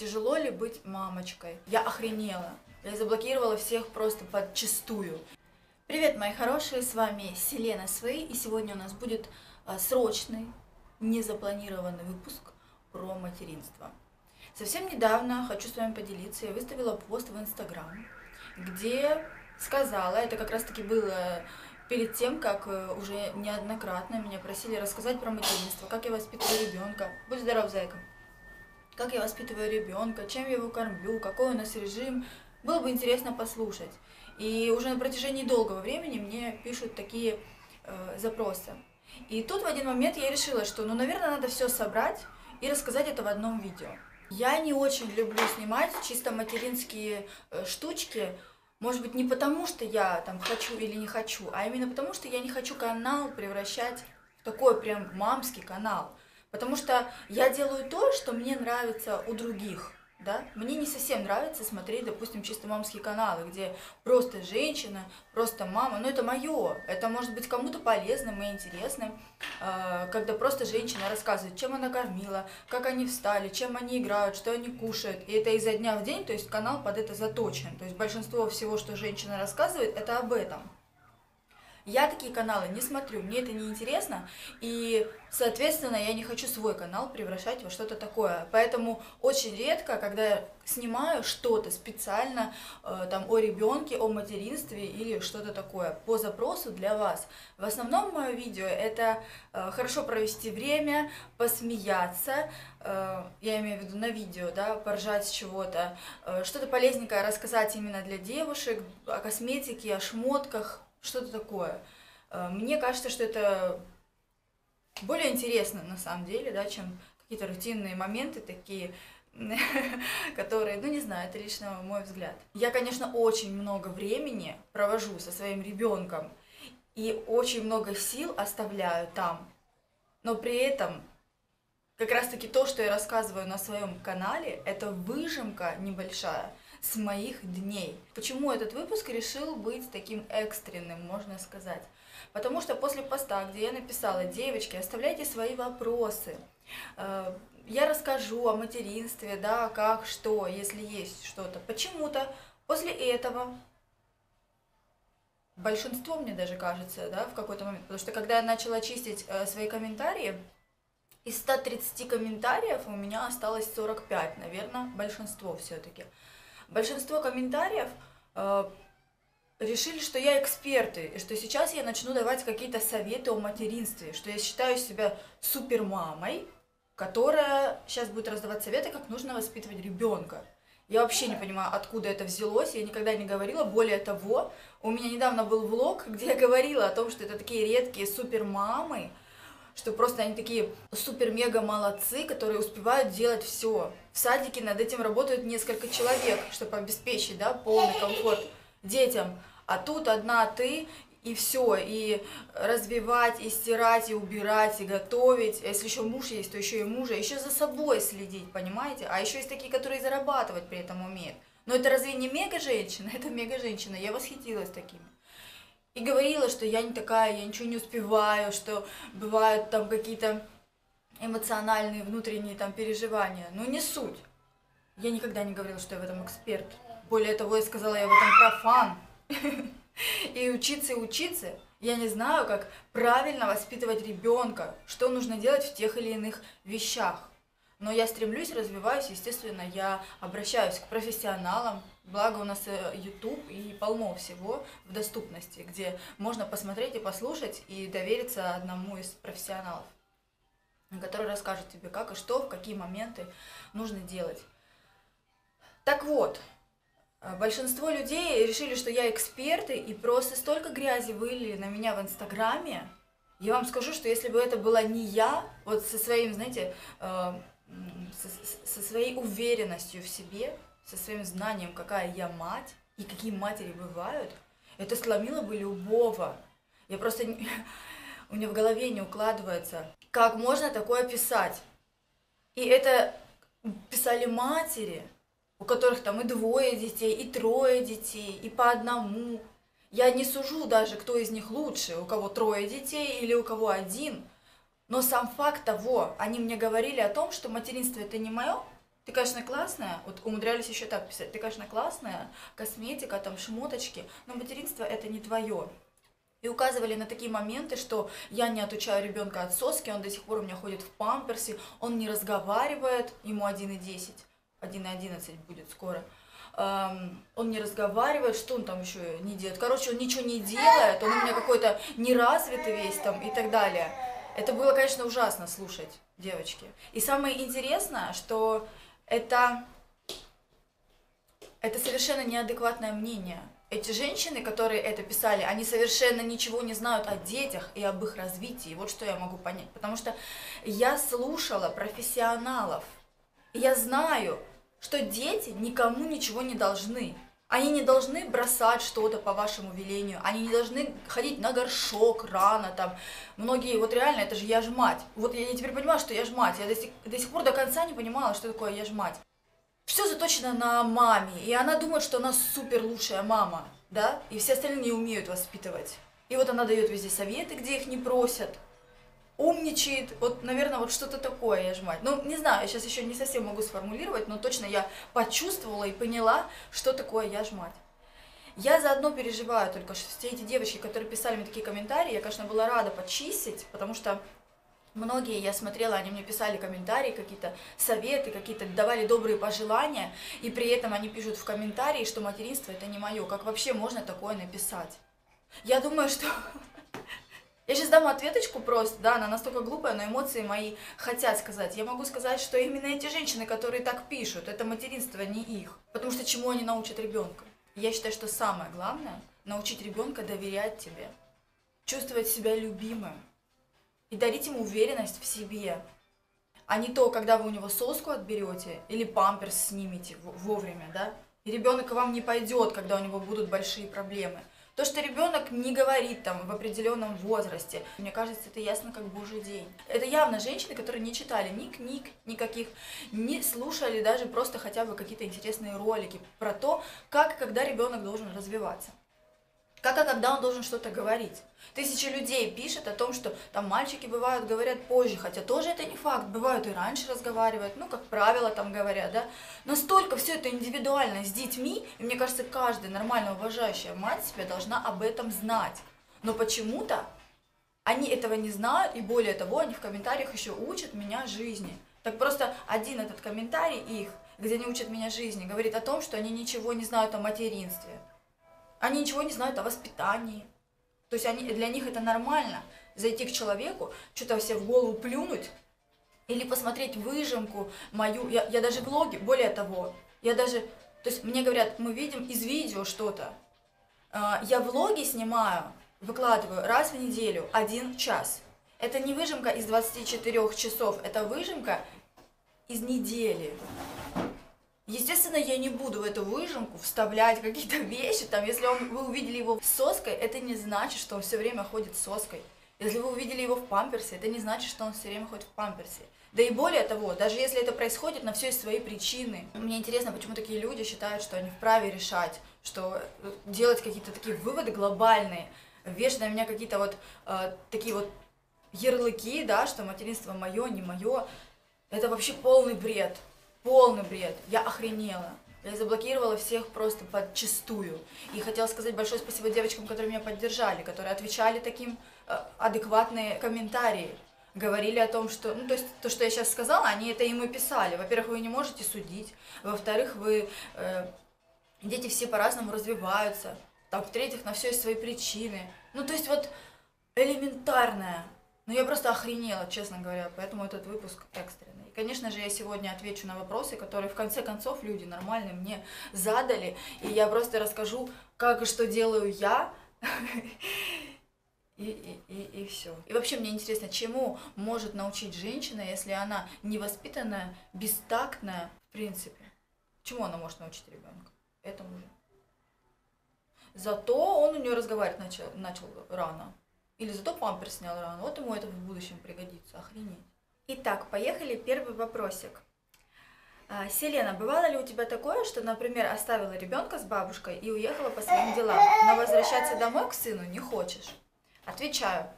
Тяжело ли быть мамочкой? Я охренела. Я заблокировала всех просто подчистую. Привет, мои хорошие, с вами Селена Свей, и сегодня у нас будет а, срочный, незапланированный выпуск про материнство. Совсем недавно, хочу с вами поделиться, я выставила пост в Инстаграм, где сказала, это как раз таки было перед тем, как э, уже неоднократно меня просили рассказать про материнство, как я воспитываю ребенка. Будь здоров, зайка как я воспитываю ребенка, чем я его кормлю, какой у нас режим. Было бы интересно послушать. И уже на протяжении долгого времени мне пишут такие э, запросы. И тут в один момент я решила, что, ну, наверное, надо все собрать и рассказать это в одном видео. Я не очень люблю снимать чисто материнские э, штучки, может быть, не потому, что я там хочу или не хочу, а именно потому, что я не хочу канал превращать в такой прям мамский канал. Потому что я делаю то, что мне нравится у других. Да? Мне не совсем нравится смотреть, допустим, чисто мамские каналы, где просто женщина, просто мама. Но это мое. Это может быть кому-то полезным и интересным, а, когда просто женщина рассказывает, чем она кормила, как они встали, чем они играют, что они кушают. И это изо дня в день, то есть канал под это заточен. То есть большинство всего, что женщина рассказывает, это об этом. Я такие каналы не смотрю, мне это не интересно, и, соответственно, я не хочу свой канал превращать во что-то такое. Поэтому очень редко, когда я снимаю что-то специально э, там о ребенке, о материнстве или что-то такое по запросу для вас. В основном мое видео это э, хорошо провести время, посмеяться, э, я имею в виду на видео, да, поржать с чего-то, э, что-то полезненькое рассказать именно для девушек, о косметике, о шмотках, что-то такое. Э, мне кажется, что это более интересно на самом деле, да, чем какие-то рутинные моменты такие, которые, ну не знаю, это лично мой взгляд. Я, конечно, очень много времени провожу со своим ребенком и очень много сил оставляю там, но при этом как раз-таки то, что я рассказываю на своем канале, это выжимка небольшая с моих дней. Почему этот выпуск решил быть таким экстренным, можно сказать? Потому что после поста, где я написала, девочки, оставляйте свои вопросы, э, я расскажу о материнстве, да, как, что, если есть что-то. Почему-то после этого большинство, мне даже кажется, да, в какой-то момент, потому что когда я начала чистить э, свои комментарии, из 130 комментариев у меня осталось 45, наверное, большинство все-таки большинство комментариев э, решили, что я эксперты, и что сейчас я начну давать какие-то советы о материнстве, что я считаю себя супермамой, которая сейчас будет раздавать советы, как нужно воспитывать ребенка. Я вообще не понимаю, откуда это взялось, я никогда не говорила. Более того, у меня недавно был влог, где я говорила о том, что это такие редкие супермамы, что просто они такие супер-мега молодцы, которые успевают делать все. В садике над этим работают несколько человек, чтобы обеспечить да, полный комфорт детям. А тут одна ты, и все, и развивать, и стирать, и убирать, и готовить. А если еще муж есть, то еще и мужа, еще за собой следить, понимаете? А еще есть такие, которые зарабатывать при этом умеют. Но это разве не мега-женщина? Это мега-женщина. Я восхитилась такими и говорила, что я не такая, я ничего не успеваю, что бывают там какие-то эмоциональные внутренние там переживания. Но не суть. Я никогда не говорила, что я в этом эксперт. Более того, я сказала, я в этом профан. И учиться, и учиться. Я не знаю, как правильно воспитывать ребенка, что нужно делать в тех или иных вещах. Но я стремлюсь, развиваюсь, естественно, я обращаюсь к профессионалам, благо у нас э, YouTube и полно всего в доступности, где можно посмотреть и послушать и довериться одному из профессионалов, который расскажет тебе, как и что, в какие моменты нужно делать. Так вот, э, большинство людей решили, что я эксперты, и просто столько грязи вылили на меня в Инстаграме. Я вам скажу, что если бы это была не я, вот со своим, знаете, э, со своей уверенностью в себе, со своим знанием, какая я мать и какие матери бывают, это сломило бы любого. Я просто... Не, у меня в голове не укладывается, как можно такое писать. И это писали матери, у которых там и двое детей, и трое детей, и по одному. Я не сужу даже, кто из них лучше, у кого трое детей или у кого один – но сам факт того, они мне говорили о том, что материнство это не мое, Ты, конечно, классная, вот умудрялись еще так писать, ты, конечно, классная, косметика, там, шмоточки, но материнство это не твое. И указывали на такие моменты, что я не отучаю ребенка от соски, он до сих пор у меня ходит в памперсе, он не разговаривает, ему 1,10, 1,11 будет скоро. Um, он не разговаривает, что он там еще не делает. Короче, он ничего не делает, он у меня какой-то неразвитый весь там и так далее. Это было, конечно, ужасно слушать, девочки. И самое интересное, что это, это совершенно неадекватное мнение. Эти женщины, которые это писали, они совершенно ничего не знают о детях и об их развитии. Вот что я могу понять. Потому что я слушала профессионалов. И я знаю, что дети никому ничего не должны. Они не должны бросать что-то по вашему велению, они не должны ходить на горшок рано там. Многие, вот реально, это же я ж мать. Вот я теперь понимаю, что я ж мать. Я до сих, до сих пор до конца не понимала, что такое я ж мать. Все заточено на маме, и она думает, что она супер лучшая мама, да, и все остальные не умеют воспитывать. И вот она дает везде советы, где их не просят умничает, вот, наверное, вот что-то такое я ж мать. Ну, не знаю, я сейчас еще не совсем могу сформулировать, но точно я почувствовала и поняла, что такое я ж мать. Я заодно переживаю только, что все эти девочки, которые писали мне такие комментарии, я, конечно, была рада почистить, потому что Многие, я смотрела, они мне писали комментарии, какие-то советы, какие-то давали добрые пожелания, и при этом они пишут в комментарии, что материнство это не мое. Как вообще можно такое написать? Я думаю, что я сейчас дам ответочку просто, да, она настолько глупая, но эмоции мои хотят сказать. Я могу сказать, что именно эти женщины, которые так пишут, это материнство не их. Потому что чему они научат ребенка? Я считаю, что самое главное – научить ребенка доверять тебе, чувствовать себя любимым и дарить ему уверенность в себе. А не то, когда вы у него соску отберете или памперс снимете вовремя, да, и ребенок к вам не пойдет, когда у него будут большие проблемы. То, что ребенок не говорит там в определенном возрасте, мне кажется, это ясно как божий день. Это явно женщины, которые не читали ни книг никаких, не слушали даже просто хотя бы какие-то интересные ролики про то, как и когда ребенок должен развиваться. Как и когда он должен что-то говорить. Тысячи людей пишут о том, что там мальчики бывают, говорят позже, хотя тоже это не факт, бывают и раньше разговаривают, ну, как правило, там говорят, да. Настолько все это индивидуально с детьми, и мне кажется, каждая нормально уважающая мать себя должна об этом знать. Но почему-то они этого не знают, и более того, они в комментариях еще учат меня жизни. Так просто один этот комментарий их, где они учат меня жизни, говорит о том, что они ничего не знают о материнстве. Они ничего не знают о воспитании. То есть они, для них это нормально зайти к человеку, что-то все в голову плюнуть, или посмотреть выжимку мою. Я, я даже блоги, более того, я даже, то есть мне говорят, мы видим из видео что-то. А, я влоги снимаю, выкладываю раз в неделю, один час. Это не выжимка из 24 часов, это выжимка из недели. Естественно, я не буду в эту выжимку вставлять какие-то вещи, там, если он, вы увидели его с соской, это не значит, что он все время ходит с соской. Если вы увидели его в памперсе, это не значит, что он все время ходит в памперсе. Да и более того, даже если это происходит, на все есть свои причины. Мне интересно, почему такие люди считают, что они вправе решать, что э, делать какие-то такие выводы глобальные, вешать на меня какие-то вот э, такие вот ярлыки, да, что материнство мое, не мое. Это вообще полный бред. Полный бред. Я охренела. Я заблокировала всех просто подчистую. И хотела сказать большое спасибо девочкам, которые меня поддержали, которые отвечали таким э, адекватные комментарии. Говорили о том, что... Ну, то есть, то, что я сейчас сказала, они это им и писали. Во-первых, вы не можете судить. Во-вторых, вы... Э, дети все по-разному развиваются. Там, в-третьих, на все есть свои причины. Ну, то есть, вот элементарное. Ну, я просто охренела, честно говоря. Поэтому этот выпуск экстренный. Конечно же, я сегодня отвечу на вопросы, которые в конце концов люди нормальные мне задали. И я просто расскажу, как и что делаю я. И, и, и, и все. И вообще мне интересно, чему может научить женщина, если она невоспитанная, бестактная, в принципе. Чему она может научить ребенка? Этому же. Зато он у нее разговаривать начал, начал рано. Или зато памперс снял рано. Вот ему это в будущем пригодится. Охренеть. Итак, поехали. Первый вопросик. А, Селена, бывало ли у тебя такое, что, например, оставила ребенка с бабушкой и уехала по своим делам, но возвращаться домой к сыну не хочешь? Отвечаю.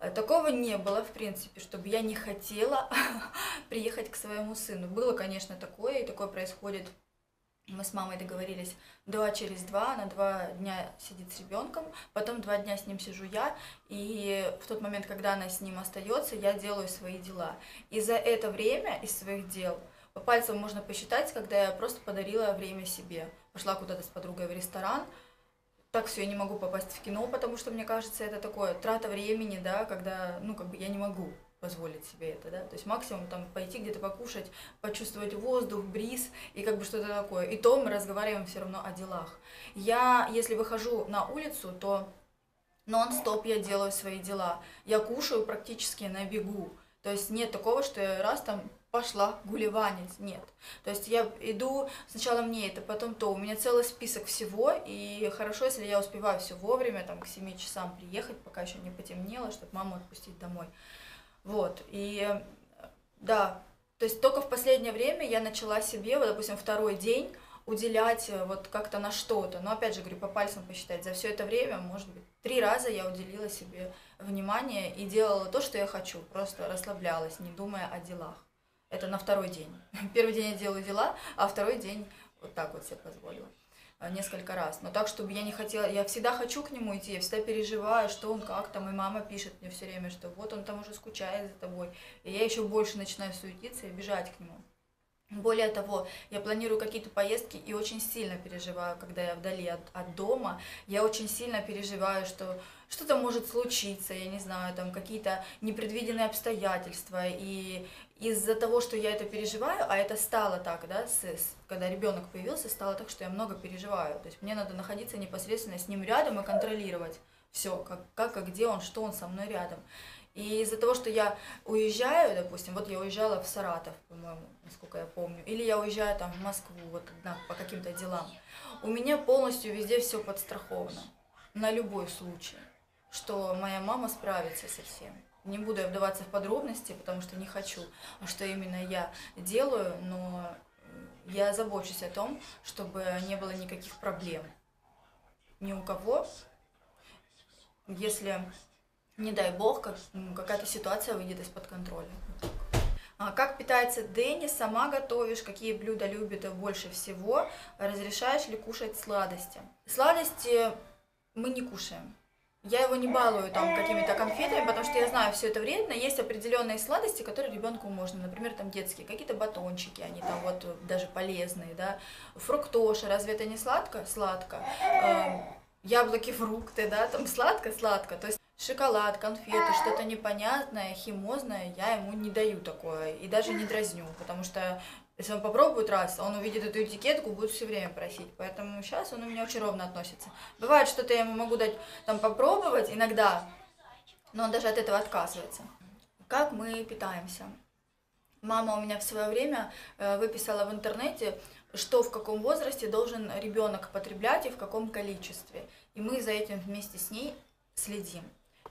Э, такого не было, в принципе, чтобы я не хотела приехать к своему сыну. Было, конечно, такое, и такое происходит. Мы с мамой договорились два через два, на два дня сидит с ребенком, потом два дня с ним сижу я, и в тот момент, когда она с ним остается, я делаю свои дела. И за это время из своих дел по пальцам можно посчитать, когда я просто подарила время себе. Пошла куда-то с подругой в ресторан, так все, я не могу попасть в кино, потому что, мне кажется, это такое трата времени, да, когда, ну, как бы я не могу позволить себе это, да, то есть максимум там пойти где-то покушать, почувствовать воздух, бриз и как бы что-то такое. И то мы разговариваем все равно о делах. Я, если выхожу на улицу, то нон-стоп я делаю свои дела. Я кушаю практически на бегу. То есть нет такого, что я раз там пошла гулеванить, нет. То есть я иду, сначала мне это, потом то. У меня целый список всего, и хорошо, если я успеваю все вовремя, там, к 7 часам приехать, пока еще не потемнело, чтобы маму отпустить домой. Вот, и да, то есть только в последнее время я начала себе, вот, допустим, второй день уделять э, вот как-то на что-то. Но опять же, говорю, по пальцам посчитать. За все это время, может быть, три раза я уделила себе внимание и делала то, что я хочу. Просто расслаблялась, не думая о делах. Это на второй день. Первый день я делаю дела, а второй день вот так вот себе позволила несколько раз. Но так, чтобы я не хотела, я всегда хочу к нему идти, я всегда переживаю, что он как там, и мама пишет мне все время, что вот он там уже скучает за тобой. И я еще больше начинаю суетиться и бежать к нему. Более того, я планирую какие-то поездки и очень сильно переживаю, когда я вдали от, от дома. Я очень сильно переживаю, что что-то может случиться, я не знаю, там какие-то непредвиденные обстоятельства. И из-за того, что я это переживаю, а это стало так, да, с, с, когда ребенок появился, стало так, что я много переживаю. То есть мне надо находиться непосредственно с ним рядом и контролировать все, как, как и где он, что он со мной рядом. И из-за того, что я уезжаю, допустим, вот я уезжала в Саратов, по-моему, насколько я помню, или я уезжаю там в Москву вот на, по каким-то делам, у меня полностью везде все подстраховано, на любой случай, что моя мама справится со всем. Не буду я вдаваться в подробности, потому что не хочу, а что именно я делаю, но я забочусь о том, чтобы не было никаких проблем ни у кого. Если не дай бог, как, какая-то ситуация выйдет из-под контроля. А как питается Дэнни? Сама готовишь? Какие блюда любит больше всего? Разрешаешь ли кушать сладости? Сладости мы не кушаем. Я его не балую там какими-то конфетами, потому что я знаю, все это вредно. Есть определенные сладости, которые ребенку можно, например, там детские, какие-то батончики, они там вот даже полезные, да. Фруктоша, разве это не сладко? Сладко. Э, яблоки, фрукты, да, там сладко-сладко. То есть шоколад, конфеты, что-то непонятное, химозное, я ему не даю такое и даже не дразню, потому что если он попробует раз, он увидит эту этикетку, будет все время просить. Поэтому сейчас он у меня очень ровно относится. Бывает, что-то я ему могу дать там попробовать иногда, но он даже от этого отказывается. Как мы питаемся? Мама у меня в свое время э, выписала в интернете, что в каком возрасте должен ребенок потреблять и в каком количестве. И мы за этим вместе с ней следим.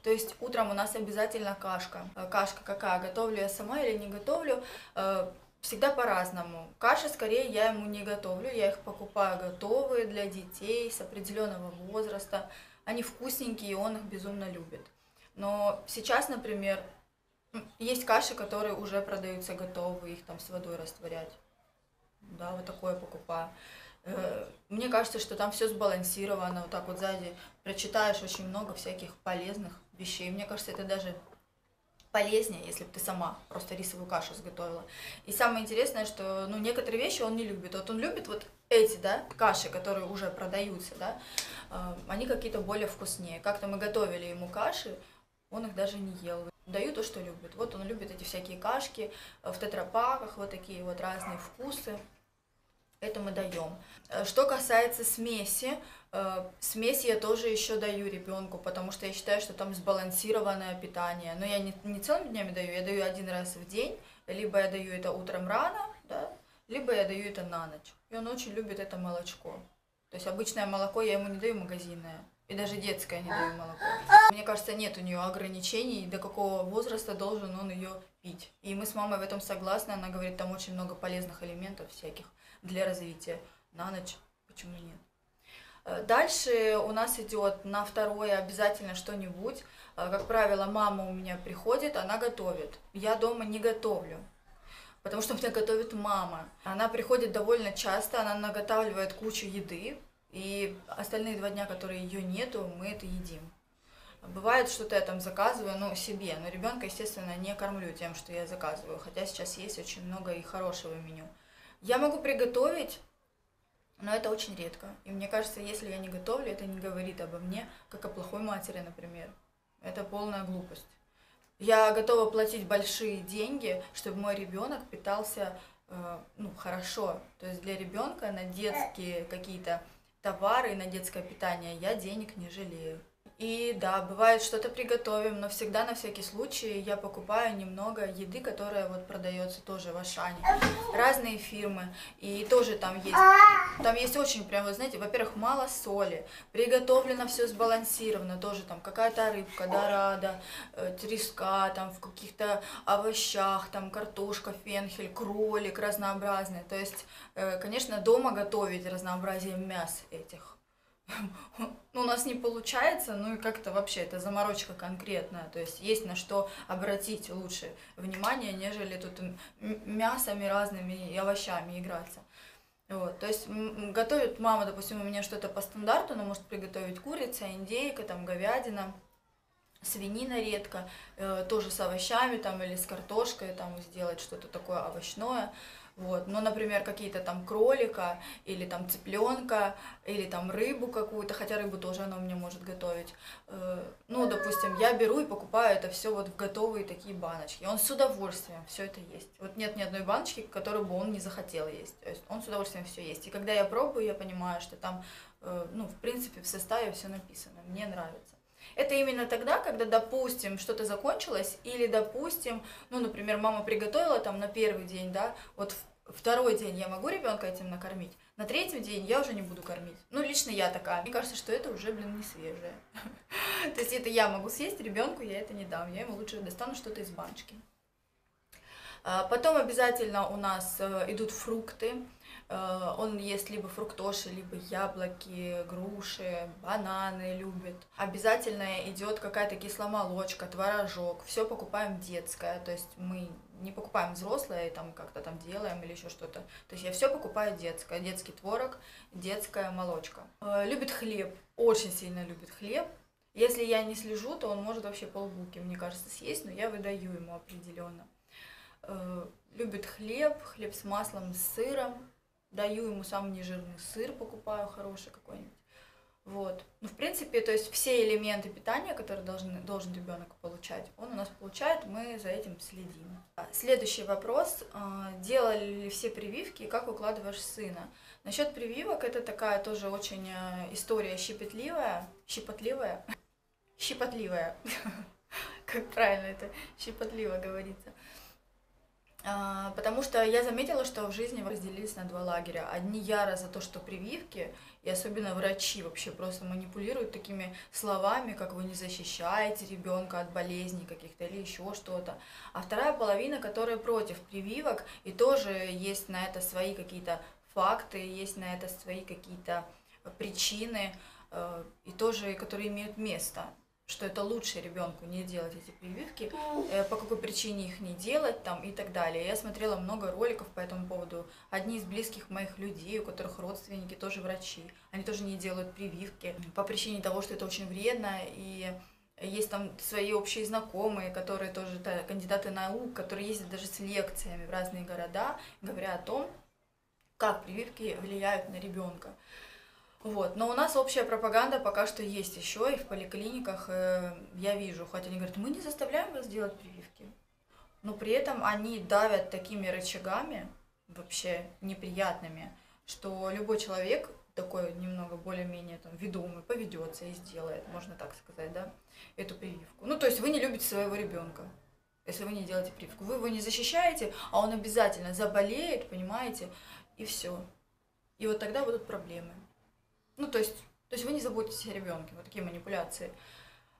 То есть утром у нас обязательно кашка. Э, кашка какая? Готовлю я сама или не готовлю? Всегда по-разному. Каши скорее я ему не готовлю, я их покупаю готовые для детей с определенного возраста. Они вкусненькие, и он их безумно любит. Но сейчас, например, есть каши, которые уже продаются готовые, их там с водой растворять. Да, вот такое покупаю. Э, мне кажется, что там все сбалансировано, вот так вот сзади прочитаешь очень много всяких полезных вещей. Мне кажется, это даже полезнее, если бы ты сама просто рисовую кашу сготовила. И самое интересное, что ну, некоторые вещи он не любит. Вот он любит вот эти, да, каши, которые уже продаются, да, э, они какие-то более вкуснее. Как-то мы готовили ему каши, он их даже не ел. Даю то, что любит. Вот он любит эти всякие кашки э, в тетрапаках, вот такие вот разные вкусы это мы даем. Э, что касается смеси, э, смесь я тоже еще даю ребенку, потому что я считаю, что там сбалансированное питание. Но я не, не целыми днями даю, я даю один раз в день, либо я даю это утром рано, да, либо я даю это на ночь. И он очень любит это молочко. То есть обычное молоко я ему не даю магазинное. И даже детское не даю молоко. Мне кажется, нет у нее ограничений, до какого возраста должен он ее пить. И мы с мамой в этом согласны. Она говорит, там очень много полезных элементов всяких для развития. На ночь почему нет? Э, дальше у нас идет на второе обязательно что-нибудь. Э, как правило, мама у меня приходит, она готовит. Я дома не готовлю потому что меня готовит мама. Она приходит довольно часто, она наготавливает кучу еды, и остальные два дня, которые ее нету, мы это едим. Бывает, что-то я там заказываю, ну, себе, но ребенка, естественно, не кормлю тем, что я заказываю, хотя сейчас есть очень много и хорошего меню. Я могу приготовить, но это очень редко. И мне кажется, если я не готовлю, это не говорит обо мне, как о плохой матери, например. Это полная глупость. Я готова платить большие деньги, чтобы мой ребенок питался э, ну, хорошо. То есть для ребенка на детские какие-то товары, на детское питание я денег не жалею. И да, бывает что-то приготовим, но всегда на всякий случай я покупаю немного еды, которая вот продается тоже в Ашане. Разные фирмы. И тоже там есть, там есть очень прям, вы знаете, во-первых, мало соли, приготовлено все сбалансировано, тоже там какая-то рыбка, дорада, э, треска, там в каких-то овощах, там картошка, фенхель, кролик разнообразный. То есть, э, конечно, дома готовить разнообразие мяс этих ну, у нас не получается, ну и как-то вообще это заморочка конкретная, то есть есть на что обратить лучше внимание, нежели тут мясами разными и овощами играться. Вот, то есть готовит мама, допустим, у меня что-то по стандарту, она может приготовить курица, индейка, там говядина, свинина редко, э, тоже с овощами там или с картошкой, там сделать что-то такое овощное. Вот. Ну, например, какие-то там кролика, или там цыпленка, или там рыбу какую-то, хотя рыбу тоже она у меня может готовить. Э, ну, допустим, я беру и покупаю это все вот в готовые такие баночки. Он с удовольствием все это есть. Вот нет ни одной баночки, которую бы он не захотел есть. То есть он с удовольствием все есть. И когда я пробую, я понимаю, что там, э, ну, в принципе, в составе все написано. Мне нравится. Это именно тогда, когда, допустим, что-то закончилось, или, допустим, ну, например, мама приготовила там на первый день, да, вот второй день я могу ребенка этим накормить, на третий день я уже не буду кормить. Ну, лично я такая. Мне кажется, что это уже, блин, не свежее. То есть это я могу съесть, ребенку я это не дам. Я ему лучше достану что-то из баночки. А, потом обязательно у нас э, идут фрукты. Э, он ест либо фруктоши, либо яблоки, груши, бананы любит. Обязательно идет какая-то кисломолочка, творожок. Все покупаем детское, то есть мы не покупаем взрослое и там как-то там делаем или еще что-то. То есть я все покупаю детское, детский творог, детская молочка. Э, любит хлеб, очень сильно любит хлеб. Если я не слежу, то он может вообще полбуки, мне кажется, съесть, но я выдаю ему определенно. Э, любит хлеб, хлеб с маслом, с сыром, даю ему самый нежирный сыр, покупаю хороший какой-нибудь. Вот. Ну, в принципе, то есть все элементы питания, которые должен, должен ребенок получать, он у нас получает, мы за этим следим. Следующий вопрос. А, делали ли все прививки и как укладываешь сына? Насчет прививок это такая тоже очень э, история щепетливая, щепотливая, щепотливая, как правильно это щепотливо говорится. А, потому что я заметила, что в жизни разделились на два лагеря. Одни яро за то, что прививки, и особенно врачи вообще просто манипулируют такими словами, как вы не защищаете ребенка от болезней каких-то или еще что-то. А вторая половина, которая против прививок, и тоже есть на это свои какие-то факты, есть на это свои какие-то причины, э, и тоже, которые имеют место что это лучше ребенку не делать эти прививки, э, по какой причине их не делать там и так далее. Я смотрела много роликов по этому поводу. Одни из близких моих людей, у которых родственники тоже врачи, они тоже не делают прививки по причине того, что это очень вредно и есть там свои общие знакомые, которые тоже да, кандидаты наук, которые ездят даже с лекциями в разные города, говоря о том, как прививки влияют на ребенка. Вот. Но у нас общая пропаганда пока что есть еще, и в поликлиниках э, я вижу, хоть они говорят, мы не заставляем вас делать прививки. Но при этом они давят такими рычагами, вообще неприятными, что любой человек такой немного более-менее там ведомый поведется и сделает, можно так сказать, да, эту прививку. Ну, то есть вы не любите своего ребенка, если вы не делаете прививку. Вы его не защищаете, а он обязательно заболеет, понимаете, и все. И вот тогда будут проблемы. Ну, то есть, то есть вы не заботитесь о ребенке, вот такие манипуляции.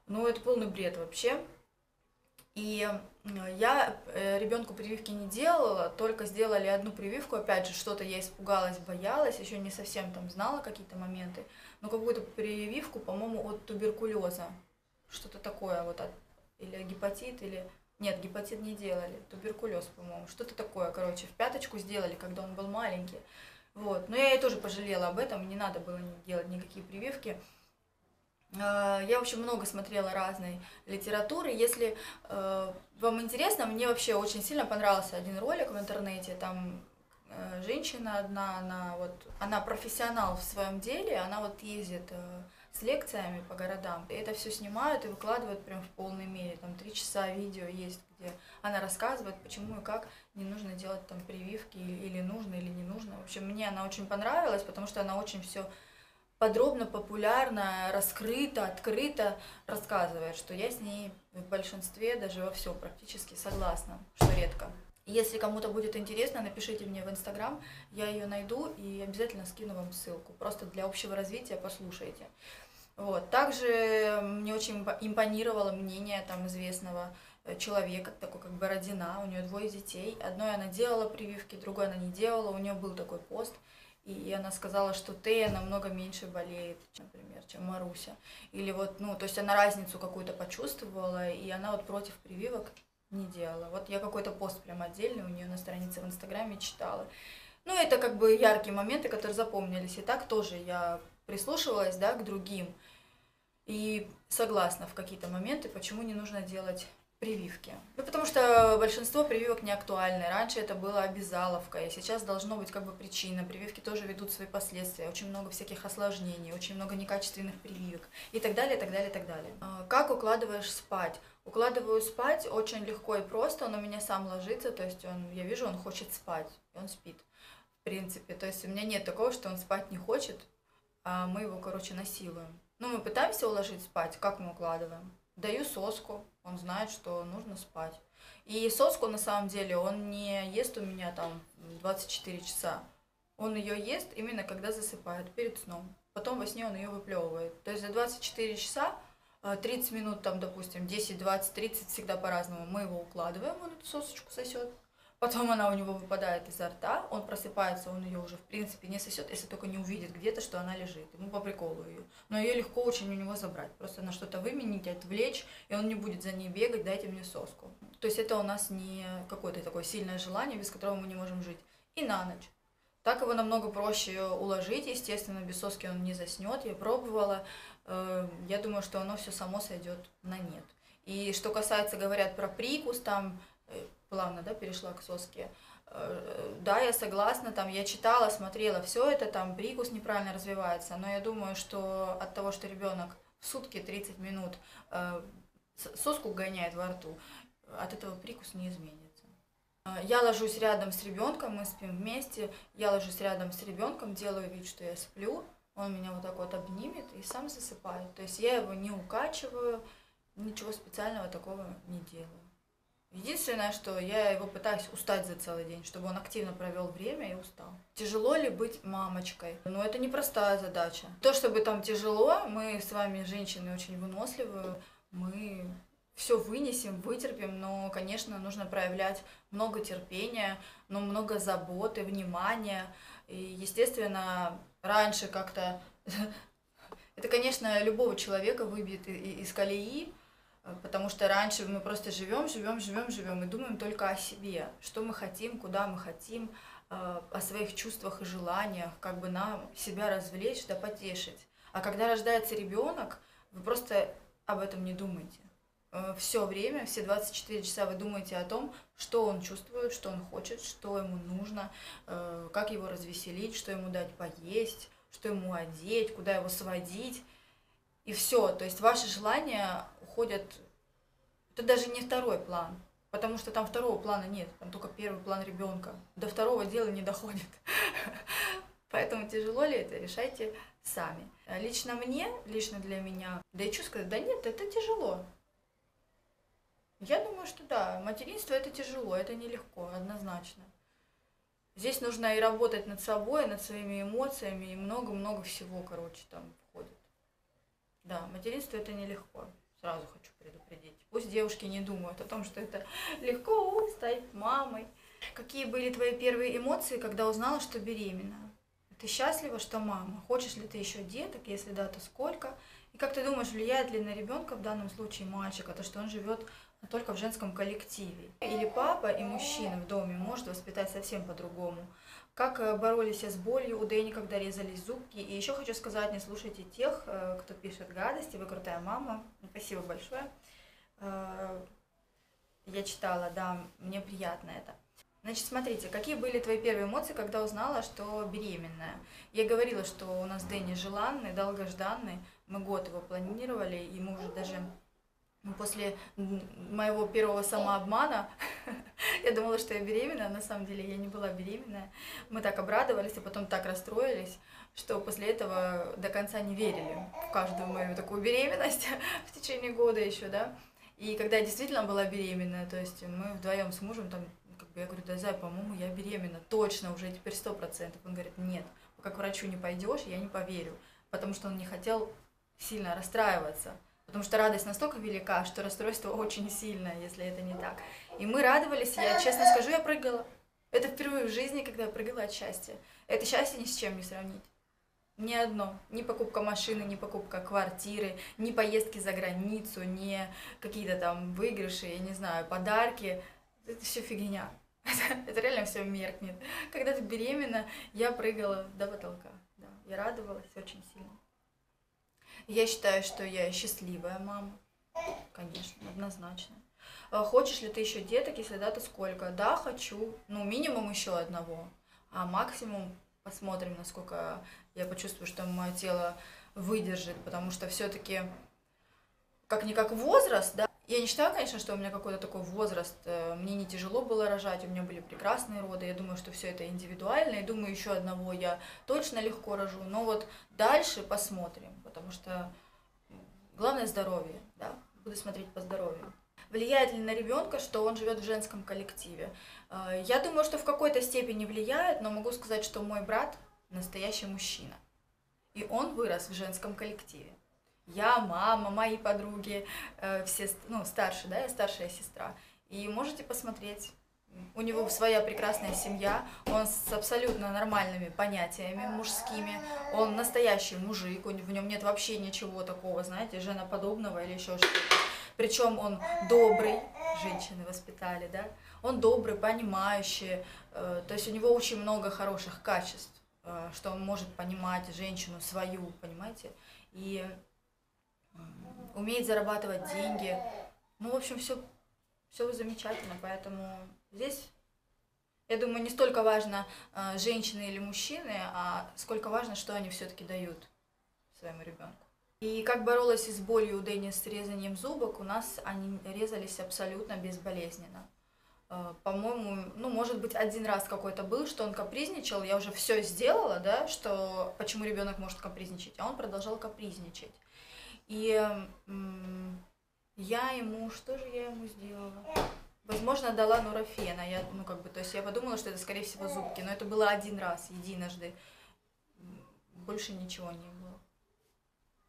Ну, это полный бред вообще. И я э, ребенку прививки не делала, только сделали одну прививку. Опять же, что-то я испугалась, боялась, еще не совсем там знала какие-то моменты. Но какую-то прививку, по-моему, от туберкулеза. Что-то такое вот от или гепатит, или нет, гепатит не делали, туберкулез, по-моему, что-то такое, короче, в пяточку сделали, когда он был маленький. Вот. Но я и тоже пожалела об этом, не надо было делать никакие прививки. А, я, в общем, много смотрела разной литературы. Если э, вам интересно, мне вообще очень сильно понравился один ролик в интернете. Там э, женщина одна, она вот, она профессионал в своем деле, она вот ездит э, с лекциями по городам. И это все снимают и выкладывают прям в полной мере. Там три часа видео есть, где она рассказывает, почему и как не нужно делать там прививки, или, нужно, или не нужно. В общем, мне она очень понравилась, потому что она очень все подробно, популярно, раскрыто, открыто рассказывает, что я с ней в большинстве, даже во всем практически согласна, что редко. Если кому-то будет интересно, напишите мне в Инстаграм, я ее найду и обязательно скину вам ссылку. Просто для общего развития послушайте. Вот. Также мне очень импонировало мнение там известного э, человека, такой как Бородина, у нее двое детей. Одной она делала прививки, другой она не делала, у нее был такой пост. И она сказала, что Тея намного меньше болеет, например, чем Маруся. Или вот, ну, то есть она разницу какую-то почувствовала, и она вот против прививок не делала. Вот я какой-то пост прям отдельный у нее на странице в Инстаграме читала. Ну, это как бы яркие моменты, которые запомнились. И так тоже я прислушивалась, да, к другим. И согласна в какие-то моменты, почему не нужно делать прививки. Ну, потому что большинство прививок не актуальны. Раньше это было обязаловка, и сейчас должно быть как бы причина. Прививки тоже ведут свои последствия. Очень много всяких осложнений, очень много некачественных прививок и так далее, и так далее, и так далее. А, как укладываешь спать? Укладываю спать очень легко и просто, он у меня сам ложится, то есть он, я вижу, он хочет спать, и он спит, в принципе. То есть у меня нет такого, что он спать не хочет, а мы его, короче, насилуем. Ну, мы пытаемся уложить спать, как мы укладываем? Даю соску, он знает, что нужно спать. И соску, на самом деле, он не ест у меня там 24 часа. Он ее ест именно когда засыпает, перед сном. Потом во сне он ее выплевывает. То есть за 24 часа 30 а, минут, там, допустим, 10, 20, 30, всегда по-разному, мы его укладываем, он эту сосочку сосет. Потом она у него выпадает изо рта, он просыпается, он ее уже в принципе не сосет, если только не увидит где-то, что она лежит. Ему по приколу ее. Но ее легко очень у него забрать. Просто на что-то выменить, отвлечь, и он не будет за ней бегать, дайте мне соску. То есть это у нас не какое-то такое сильное желание, без которого мы не можем жить. И на ночь. Так его намного проще уложить, естественно, без соски он не заснет. Я пробовала, э, я думаю, что оно все само сойдет на нет. И что касается, говорят про прикус, там плавно, да, перешла к соске. Э, да, я согласна, там я читала, смотрела, все это там прикус неправильно развивается, но я думаю, что от того, что ребенок в сутки 30 минут соску гоняет во рту, от этого прикус не изменится. А, я ложусь рядом с ребенком, мы спим вместе, я ложусь рядом с ребенком, делаю вид, что я сплю, он меня вот так вот обнимет и сам засыпает. То есть я его не укачиваю, ничего специального такого не делаю. Единственное, что я его пытаюсь устать за целый день, чтобы он активно провел время и устал. Тяжело ли быть мамочкой? Ну, это непростая задача. То, чтобы там тяжело, мы с вами, женщины, очень выносливые, мы все вынесем, вытерпим, но, конечно, нужно проявлять много терпения, но много заботы, внимания. И, естественно, раньше как-то... Это, конечно, любого человека выбьет из колеи, потому что раньше мы просто живем, живем, живем, живем и думаем только о себе, что мы хотим, куда мы хотим, э, о своих чувствах и желаниях, как бы нам себя развлечь, да потешить. А когда рождается ребенок, вы просто об этом не думаете. Э, все время, все 24 часа вы думаете о том, что он чувствует, что он хочет, что ему нужно, э, как его развеселить, что ему дать поесть, что ему одеть, куда его сводить. И все. То есть ваши желания уходят... Это даже не второй план, потому что там второго плана нет, там только первый план ребенка. До второго дела не доходит. Поэтому тяжело ли это, решайте сами. Лично мне, лично для меня, да и сказать, да нет, это тяжело. Я думаю, что да, материнство это тяжело, это нелегко, однозначно. Здесь нужно и работать над собой, над своими эмоциями, и много-много всего, короче, там входит. Да, материнство это нелегко, Сразу хочу предупредить. Пусть девушки не думают о том, что это легко стать мамой. Какие были твои первые эмоции, когда узнала, что беременна? Ты счастлива, что мама? Хочешь ли ты еще деток? Если да, то сколько? И как ты думаешь, влияет ли на ребенка в данном случае мальчика, то, что он живет только в женском коллективе? Или папа и мужчина в доме может воспитать совсем по-другому? Как э, боролись с болью у Дэни, когда резались зубки? И еще хочу сказать, не слушайте тех, э, кто пишет гадости, вы крутая мама. Спасибо большое. Э, я читала, да, мне приятно это. Значит, смотрите, какие были твои первые эмоции, когда узнала, что беременная? Я говорила, что у нас Дэнни желанный, долгожданный. Мы год его планировали, и мы уже даже после моего первого самообмана, я думала, что я беременна, на самом деле я не была беременная. Мы так обрадовались, а потом так расстроились, что после этого до конца не верили в каждую мою такую беременность в течение года еще, да. И когда я действительно была беременная, то есть мы вдвоем с мужем там я говорю, да, Зай, по-моему, я беременна, точно, уже теперь сто процентов. Он говорит, нет, пока к врачу не пойдешь, я не поверю, потому что он не хотел сильно расстраиваться, потому что радость настолько велика, что расстройство очень сильное, если это не так. И мы радовались, я честно скажу, я прыгала. Это впервые в жизни, когда я прыгала от счастья. Это счастье ни с чем не сравнить. Ни одно. Ни покупка машины, ни покупка квартиры, ни поездки за границу, ни какие-то там выигрыши, я не знаю, подарки. Это все фигня. это реально все меркнет. Когда ты беременна, я прыгала до потолка. Да, я радовалась очень сильно. Я считаю, что я счастливая мама. Конечно, однозначно. А хочешь ли ты еще деток, если да, то сколько? Да, хочу. Ну, минимум еще одного. А максимум посмотрим, насколько я почувствую, что мое тело выдержит, потому что все-таки как-никак возраст, да, я не считаю, конечно, что у меня какой-то такой возраст. Э, мне не тяжело было рожать, у меня были прекрасные роды. Я думаю, что все это индивидуально. И думаю, еще одного я точно легко рожу. Но вот дальше посмотрим, потому что главное здоровье, да. Буду смотреть по здоровью. Влияет ли на ребенка, что он живет в женском коллективе? Э, я думаю, что в какой-то степени влияет, но могу сказать, что мой брат настоящий мужчина. И он вырос в женском коллективе я, мама, мои подруги, э, все, ну, старше, да, я старшая сестра. И можете посмотреть. У него своя прекрасная семья, он с абсолютно нормальными понятиями мужскими, он настоящий мужик, в нем нет вообще ничего такого, знаете, женоподобного или еще что-то. Причем он добрый, женщины воспитали, да, он добрый, понимающий, э, то есть у него очень много хороших качеств, э, что он может понимать женщину свою, понимаете, и умеет зарабатывать деньги. Ну, в общем, все, все замечательно, поэтому здесь, я думаю, не столько важно, э, женщины или мужчины, а сколько важно, что они все-таки дают своему ребенку. И как боролась с болью у Дэнни с резанием зубок, у нас они резались абсолютно безболезненно. Э, по-моему, ну, может быть, один раз какой-то был, что он капризничал, я уже все сделала, да, что почему ребенок может капризничать, а он продолжал капризничать. И я ему, что же я ему сделала? Возможно, дала нурофена. Я, ну, как бы, то есть я подумала, что это, скорее всего, зубки. Но это было один раз, единожды. Больше ничего не было.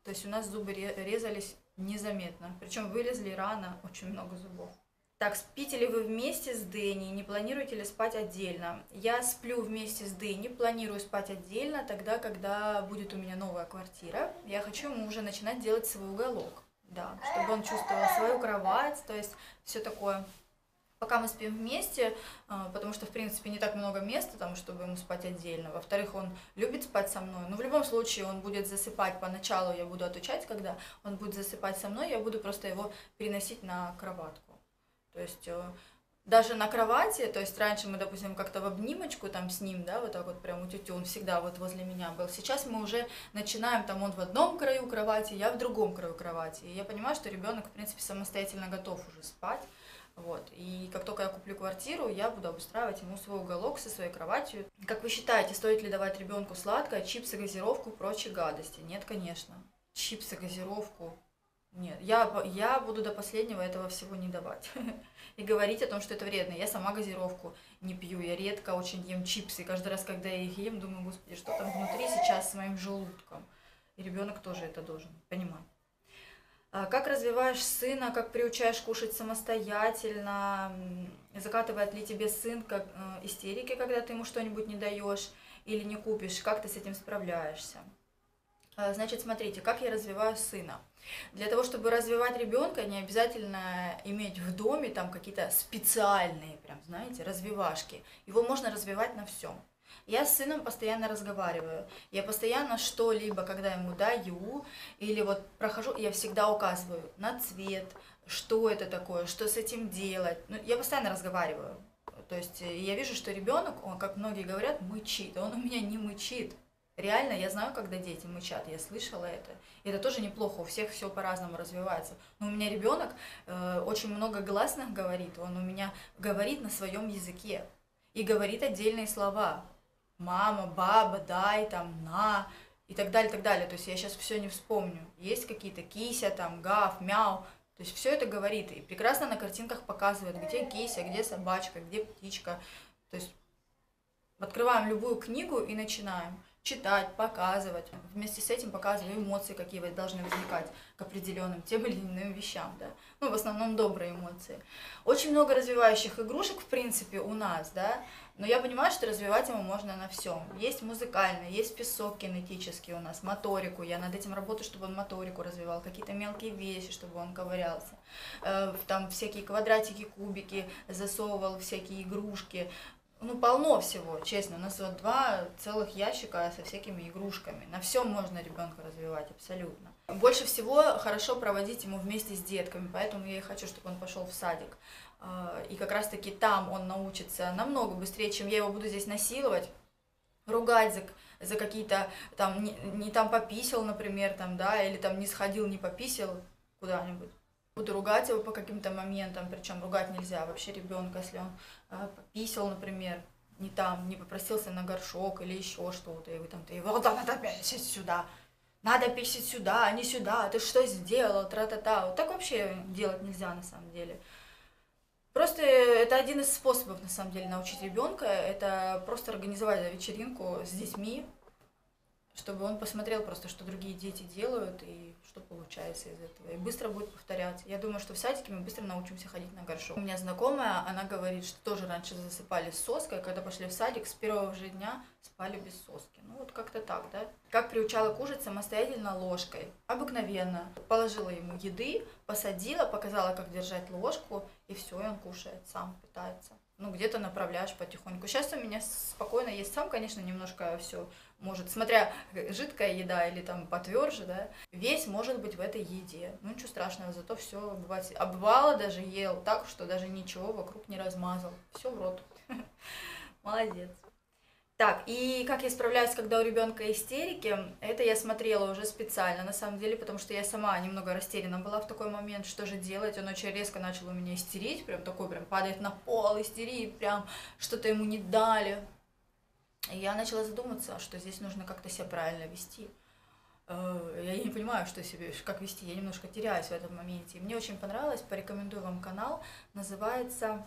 То есть у нас зубы резались незаметно. Причем вылезли рано, очень много зубов. Так, спите ли вы вместе с Дэнни? Не планируете ли спать отдельно? Я сплю вместе с Дэнни, планирую спать отдельно тогда, когда будет у меня новая квартира. Я хочу ему уже начинать делать свой уголок, да, чтобы он чувствовал свою кровать, то есть все такое. Пока мы спим вместе, а, потому что, в принципе, не так много места там, чтобы ему спать отдельно. Во-вторых, он любит спать со мной. Но в любом случае он будет засыпать поначалу, я буду отучать, когда он будет засыпать со мной, я буду просто его переносить на кроватку. То есть э, даже на кровати, то есть раньше мы, допустим, как-то в обнимочку там с ним, да, вот так вот прям у тети, он всегда вот возле меня был. Сейчас мы уже начинаем, там он в одном краю кровати, я в другом краю кровати. И я понимаю, что ребенок, в принципе, самостоятельно готов уже спать. Вот. И как только я куплю квартиру, я буду обустраивать ему свой уголок со своей кроватью. Как вы считаете, стоит ли давать ребенку сладкое, чипсы, газировку, прочие гадости? Нет, конечно. Чипсы, газировку, нет, я, я буду до последнего этого всего не давать. И говорить о том, что это вредно. Я сама газировку не пью, я редко очень ем чипсы. И каждый раз, когда я их ем, думаю, господи, что там внутри сейчас с моим желудком. И ребенок тоже это должен понимать. А как развиваешь сына, как приучаешь кушать самостоятельно, закатывает ли тебе сын как э, истерики, когда ты ему что-нибудь не даешь или не купишь, как ты с этим справляешься. А, значит, смотрите, как я развиваю сына. Для того, чтобы развивать ребенка, не обязательно иметь в доме там какие-то специальные, прям, знаете, развивашки. Его можно развивать на всем. Я с сыном постоянно разговариваю. Я постоянно что-либо, когда ему даю, или вот прохожу, я всегда указываю на цвет, что это такое, что с этим делать. Ну, я постоянно разговариваю. То есть э, я вижу, что ребенок, он, как многие говорят, мычит. Он у меня не мычит. Реально, я знаю, когда дети мычат, я слышала это. И это тоже неплохо, у всех все по-разному развивается. Но у меня ребенок э, очень много гласных говорит, он у меня говорит на своем языке и говорит отдельные слова мама, баба, дай, там, на, и так далее, так далее. То есть я сейчас все не вспомню. Есть какие-то кися, там, гав, мяу. То есть все это говорит. И прекрасно на картинках показывает, где кися, где собачка, где птичка. То есть открываем любую книгу и начинаем читать, показывать. Вместе с этим показываю эмоции, какие должны возникать к определенным тем или иным вещам. Да? Ну, в основном добрые эмоции. Очень много развивающих игрушек, в принципе, у нас, да, но я понимаю, что развивать ему можно на всем. Есть музыкальный, есть песок кинетический у нас, моторику. Я над этим работаю, чтобы он моторику развивал, какие-то мелкие вещи, чтобы он ковырялся. Э, там всякие квадратики, кубики, засовывал всякие игрушки. Ну, полно всего, честно. У нас вот два целых ящика со всякими игрушками. На всем можно ребенка развивать, абсолютно. Больше всего хорошо проводить ему вместе с детками, поэтому я и хочу, чтобы он пошел в садик. А, и как раз-таки там он научится намного быстрее, чем я его буду здесь насиловать, ругать за, за какие-то, там, не, не там пописал, например, там, да, или там не сходил, не пописал куда-нибудь. Буду ругать его по каким-то моментам, причем ругать нельзя вообще ребенка, если он э, пописал, например, не там, не попросился на горшок или еще что-то, и вы там, ты вот надо писать сюда, надо писать сюда, а не сюда, ты что сделал, тра-та-та. Вот так вообще делать нельзя на самом деле. Просто это один из способов, на самом деле, научить ребенка. Это просто организовать вечеринку с детьми, чтобы он посмотрел просто, что другие дети делают и что получается из этого. И быстро будет повторять. Я думаю, что в садике мы быстро научимся ходить на горшок. У меня знакомая, она говорит, что тоже раньше засыпали с соской, когда пошли в садик, с первого же дня спали без соски. Ну вот как-то так, да. Как приучала кушать самостоятельно ложкой. Обыкновенно. Положила ему еды, посадила, показала, как держать ложку, и все, и он кушает, сам питается. Ну, где-то направляешь потихоньку. Сейчас у меня спокойно есть сам, конечно, немножко все может, смотря э, жидкая еда или там потверже, да, весь может быть в этой еде. Ну, ничего страшного, зато все бывает. А даже ел так, что даже ничего вокруг не размазал. Все в рот. Молодец. Так, и как я справляюсь, когда у ребенка истерики, это я смотрела уже специально, на самом деле, потому что я сама немного растеряна была в такой момент, что же делать. Он очень резко начал у меня истерить, прям такой, прям падает на пол, истерит, прям что-то ему не дали. И я начала задуматься, что здесь нужно как-то себя правильно вести. Э, я не понимаю, что себе, как вести, я немножко теряюсь в этом моменте. Мне очень понравилось, порекомендую вам канал, называется,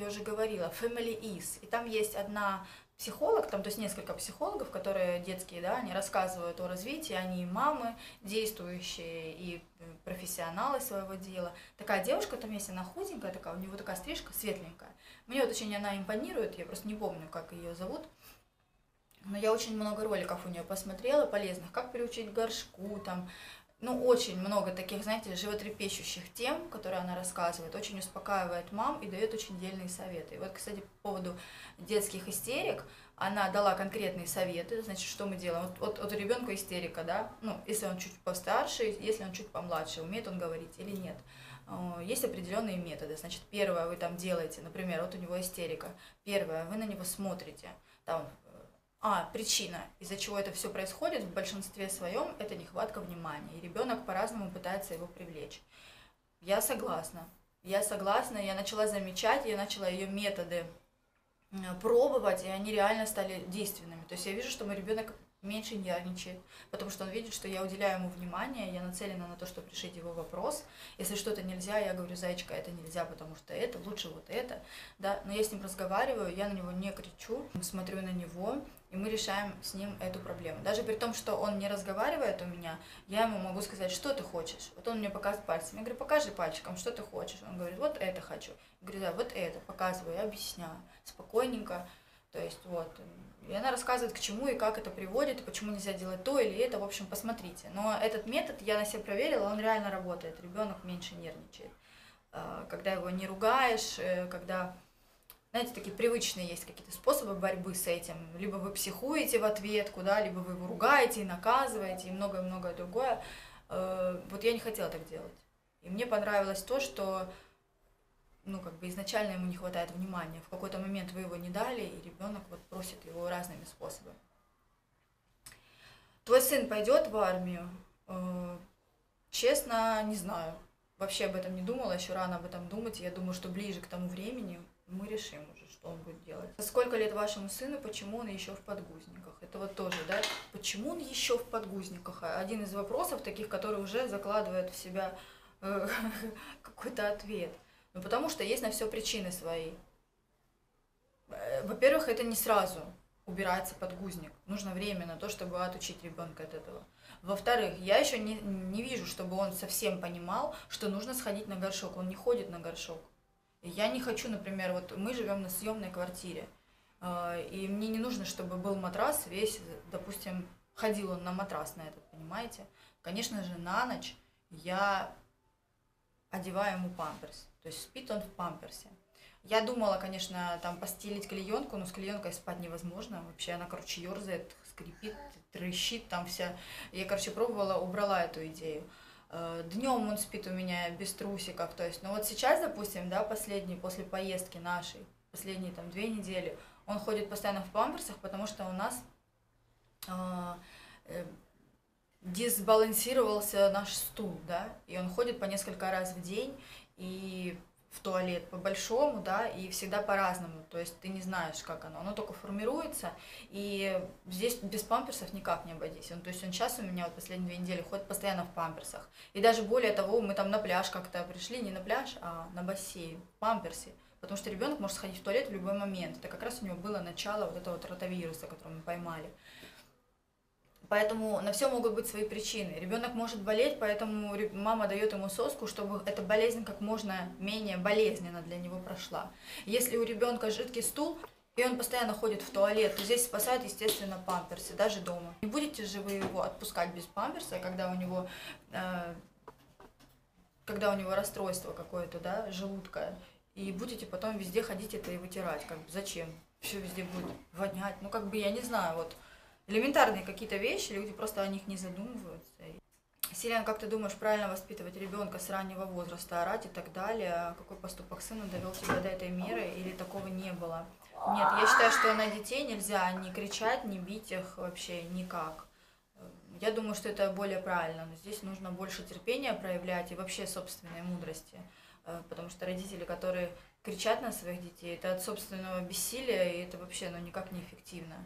я уже говорила, Family Is. И там есть одна психолог, там, то есть несколько психологов, которые детские, да, они рассказывают о развитии, они мамы, действующие и э, профессионалы своего дела. Такая девушка там есть, она худенькая такая, у него такая стрижка светленькая. Мне вот очень она импонирует, я просто не помню, как ее зовут. Но я очень много роликов у нее посмотрела полезных, как приучить горшку, там, ну, очень много таких, знаете, животрепещущих тем, которые она рассказывает, очень успокаивает мам и дает очень дельные советы. И вот, кстати, по поводу детских истерик, она дала конкретные советы, значит, что мы делаем. Вот, вот, у ребенка истерика, да, ну, если он чуть постарше, если он чуть помладше, умеет он говорить или нет. Э, есть определенные методы. Значит, первое вы там делаете, например, вот у него истерика. Первое, вы на него смотрите, там а, причина, из-за чего это все происходит, в большинстве своем это нехватка внимания. И ребенок по-разному пытается его привлечь. Я согласна. Я согласна, я начала замечать, я начала ее методы пробовать, и они реально стали действенными. То есть я вижу, что мой ребенок меньше нервничает, потому что он видит, что я уделяю ему внимание, я нацелена на то, чтобы решить его вопрос. Если что-то нельзя, я говорю, зайчка, это нельзя, потому что это, лучше вот это, да, но я с ним разговариваю, я на него не кричу, смотрю на него, и мы решаем с ним эту проблему. Даже при том, что он не разговаривает у меня, я ему могу сказать, что ты хочешь. Вот он мне показывает пальцем. Я говорю, покажи пальчиком, что ты хочешь. Он говорит, вот это хочу. Я говорю, да, вот это, показываю, я объясняю. Спокойненько. То есть вот. И она рассказывает, к чему и как это приводит, и почему нельзя делать то или это. В общем, посмотрите. Но этот метод я на себе проверила, он реально работает. Ребенок меньше нервничает. А, когда его не ругаешь, э, когда знаете, такие привычные есть какие-то способы борьбы с этим. Либо вы психуете в ответку, да, либо вы его ругаете и наказываете, и многое-многое другое. Э, вот я не хотела так делать. И мне понравилось то, что ну, как бы изначально ему не хватает внимания. В какой-то момент вы его не дали, и ребенок вот просит его разными способами. Твой сын пойдет в армию? Э, честно, не знаю. Вообще об этом не думала, еще рано об этом думать. Я думаю, что ближе к тому времени мы решим уже, что он будет делать. Сколько лет вашему сыну, почему он еще в подгузниках? Это вот тоже, да? Почему он еще в подгузниках? Один из вопросов таких, который уже закладывает в себя э, какой-то ответ. Ну, потому что есть на все причины свои. Э, во-первых, это не сразу убирается подгузник. Нужно время на то, чтобы отучить ребенка от этого. Во-вторых, я еще не, не вижу, чтобы он совсем понимал, что нужно сходить на горшок. Он не ходит на горшок. Я не хочу, например, вот мы живем на съемной квартире, э, и мне не нужно, чтобы был матрас весь, допустим, ходил он на матрас на этот, понимаете? Конечно же, на ночь я одеваю ему памперс, то есть спит он в памперсе. Я думала, конечно, там постелить клеенку, но с клеенкой спать невозможно. Вообще она, короче, ерзает, скрипит, трещит там вся. Я, короче, пробовала, убрала эту идею. Э, Днем он спит у меня без трусиков, то есть, ну вот сейчас, допустим, да, последний, после поездки нашей, последние там две недели, он ходит постоянно в памперсах, потому что у нас э, э, дисбалансировался наш стул, да, и он ходит по несколько раз в день, и в туалет по-большому, да, и всегда по-разному. То есть ты не знаешь, как оно. Оно только формируется, и здесь без памперсов никак не обойтись. Он, то есть он сейчас у меня вот последние две недели ходит постоянно в памперсах. И даже более того, мы там на пляж как-то пришли, не на пляж, а на бассейн, в памперсе. Потому что ребенок может сходить в туалет в любой момент. Это как раз у него было начало вот этого вот ротавируса, который мы поймали. Поэтому на все могут быть свои причины. Ребенок может болеть, поэтому мама дает ему соску, чтобы эта болезнь как можно менее болезненно для него прошла. Если у ребенка жидкий стул, и он постоянно ходит в туалет, то здесь спасают, естественно, памперсы, даже дома. Не будете же вы его отпускать без памперса, когда у него, э, когда у него расстройство какое-то, да, желудка, и будете потом везде ходить это и вытирать, как бы зачем? Все везде будет вонять, ну как бы я не знаю, вот элементарные какие-то вещи, люди просто о них не задумываются. Селен, как ты думаешь, правильно воспитывать ребенка с раннего возраста, орать и так далее? Какой поступок сына довел тебя до этой меры или такого не было? Нет, я считаю, что на детей нельзя не кричать, не бить их вообще никак. Я думаю, что это более правильно, но здесь нужно больше терпения проявлять и вообще собственной мудрости. Э, потому что родители, которые кричат на своих детей, это от собственного бессилия, и это вообще ну, никак не эффективно.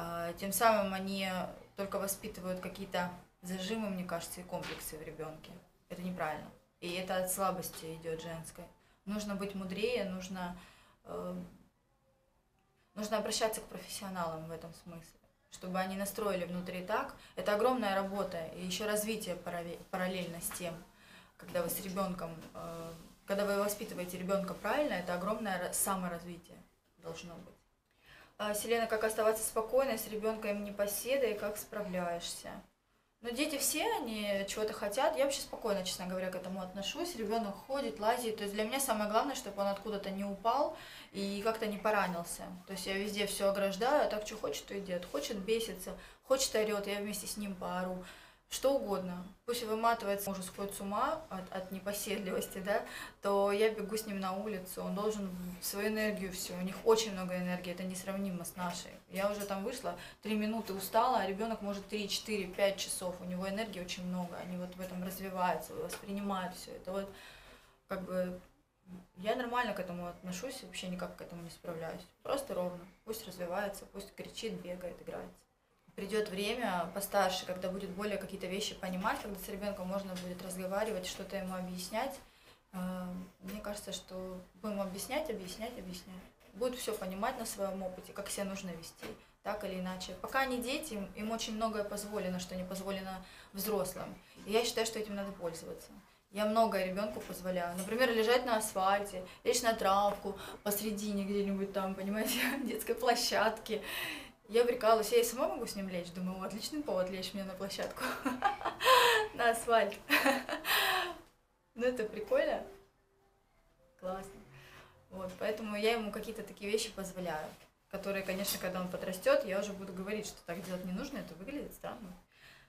А, тем самым они только воспитывают какие-то зажимы, мне кажется, и комплексы в ребенке. Это неправильно. И это от слабости идет женской. Нужно быть мудрее, нужно, э, нужно обращаться к профессионалам в этом смысле, чтобы они настроили внутри так. Это огромная работа и еще развитие параллельно с тем, когда вы с ребенком, э, когда вы воспитываете ребенка правильно, это огромное саморазвитие должно быть. А, Селена, как оставаться спокойной с ребенком непоседой, как справляешься? Но ну, дети все, они чего-то хотят. Я вообще спокойно, честно говоря, к этому отношусь. Ребенок ходит, лазит. То есть для меня самое главное, чтобы он откуда-то не упал и как-то не поранился. То есть я везде все ограждаю, а так что хочет, то и делает. Хочет бесится, хочет орет, я вместе с ним поору что угодно. Пусть выматывается, может сходит с ума от, от непоседливости, да, то я бегу с ним на улицу, он должен свою энергию все, у них очень много энергии, это несравнимо с нашей. Я уже там вышла, три минуты устала, а ребенок может три, четыре, пять часов, у него энергии очень много, они вот в этом развиваются, воспринимают все это вот, как бы, я нормально к этому отношусь, вообще никак к этому не справляюсь, просто ровно, пусть развивается, пусть кричит, бегает, играется. Придет время постарше, когда будет более какие-то вещи понимать, когда с ребенком можно будет разговаривать, что-то ему объяснять. Э, мне кажется, что будем объяснять, объяснять, объяснять. Будет все понимать на своем опыте, как себя нужно вести, так или иначе. Пока они дети, им, очень многое позволено, что не позволено взрослым. И я считаю, что этим надо пользоваться. Я многое ребенку позволяю. Например, лежать на асфальте, лечь на травку посредине где-нибудь там, понимаете, детской площадке. Я прикалываюсь, я и сама могу с ним лечь. Думаю, отличный повод лечь мне на площадку, на асфальт. Ну, это прикольно. Классно. Вот, поэтому я ему какие-то такие вещи позволяю, которые, конечно, когда он подрастет, я уже буду говорить, что так делать не нужно, это выглядит странно.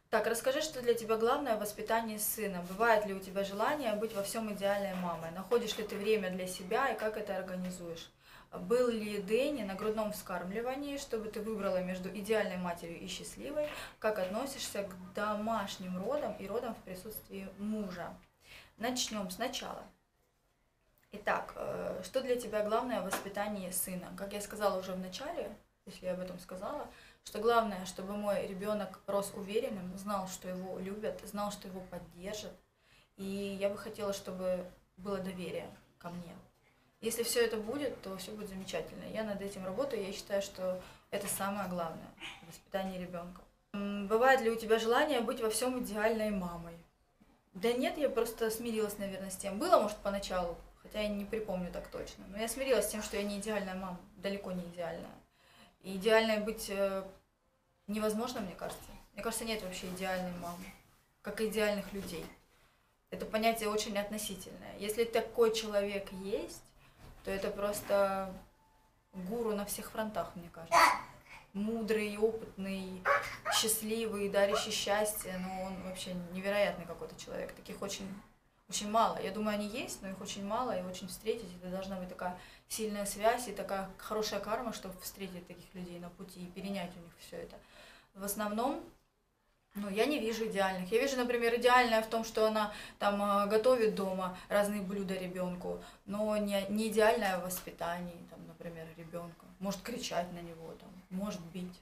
Так, расскажи, что для тебя главное в воспитании сына. Бывает ли у тебя желание быть во всем идеальной мамой? Находишь ли ты время для себя и как это организуешь? Был ли Дэнни на грудном вскармливании, чтобы ты выбрала между идеальной матерью и счастливой? Как относишься к домашним родам и родам в присутствии мужа? Начнем сначала. Итак, э, что для тебя главное в воспитании сына? Как я сказала уже в начале, если я об этом сказала, что главное, чтобы мой ребенок рос уверенным, знал, что его любят, знал, что его поддержат. И я бы хотела, чтобы было доверие ко мне. Если все это будет, то все будет замечательно. Я над этим работаю, я считаю, что это самое главное в воспитании ребенка. Бывает ли у тебя желание быть во всем идеальной мамой? Да нет, я просто смирилась, наверное, с тем. Было, может, поначалу, хотя я не припомню так точно. Но я смирилась с тем, что я не идеальная мама, далеко не идеальная. И идеальной быть э, невозможно, мне кажется. Мне кажется, нет вообще идеальной мамы, как идеальных людей. Это понятие очень относительное. Если такой человек есть, то это просто гуру на всех фронтах, мне кажется. Мудрый, опытный, счастливый, дарящий счастье, но он вообще невероятный какой-то человек. Таких очень, очень мало. Я думаю, они есть, но их очень мало, и очень встретить. Это должна быть такая сильная связь и такая хорошая карма, чтобы встретить таких людей на пути и перенять у них все это. В основном ну, я не вижу идеальных. Я вижу, например, идеальное в том, что она там э, готовит дома разные блюда ребенку, но не, не идеальное в воспитании, там, например, ребенка. Может кричать на него, там, может бить.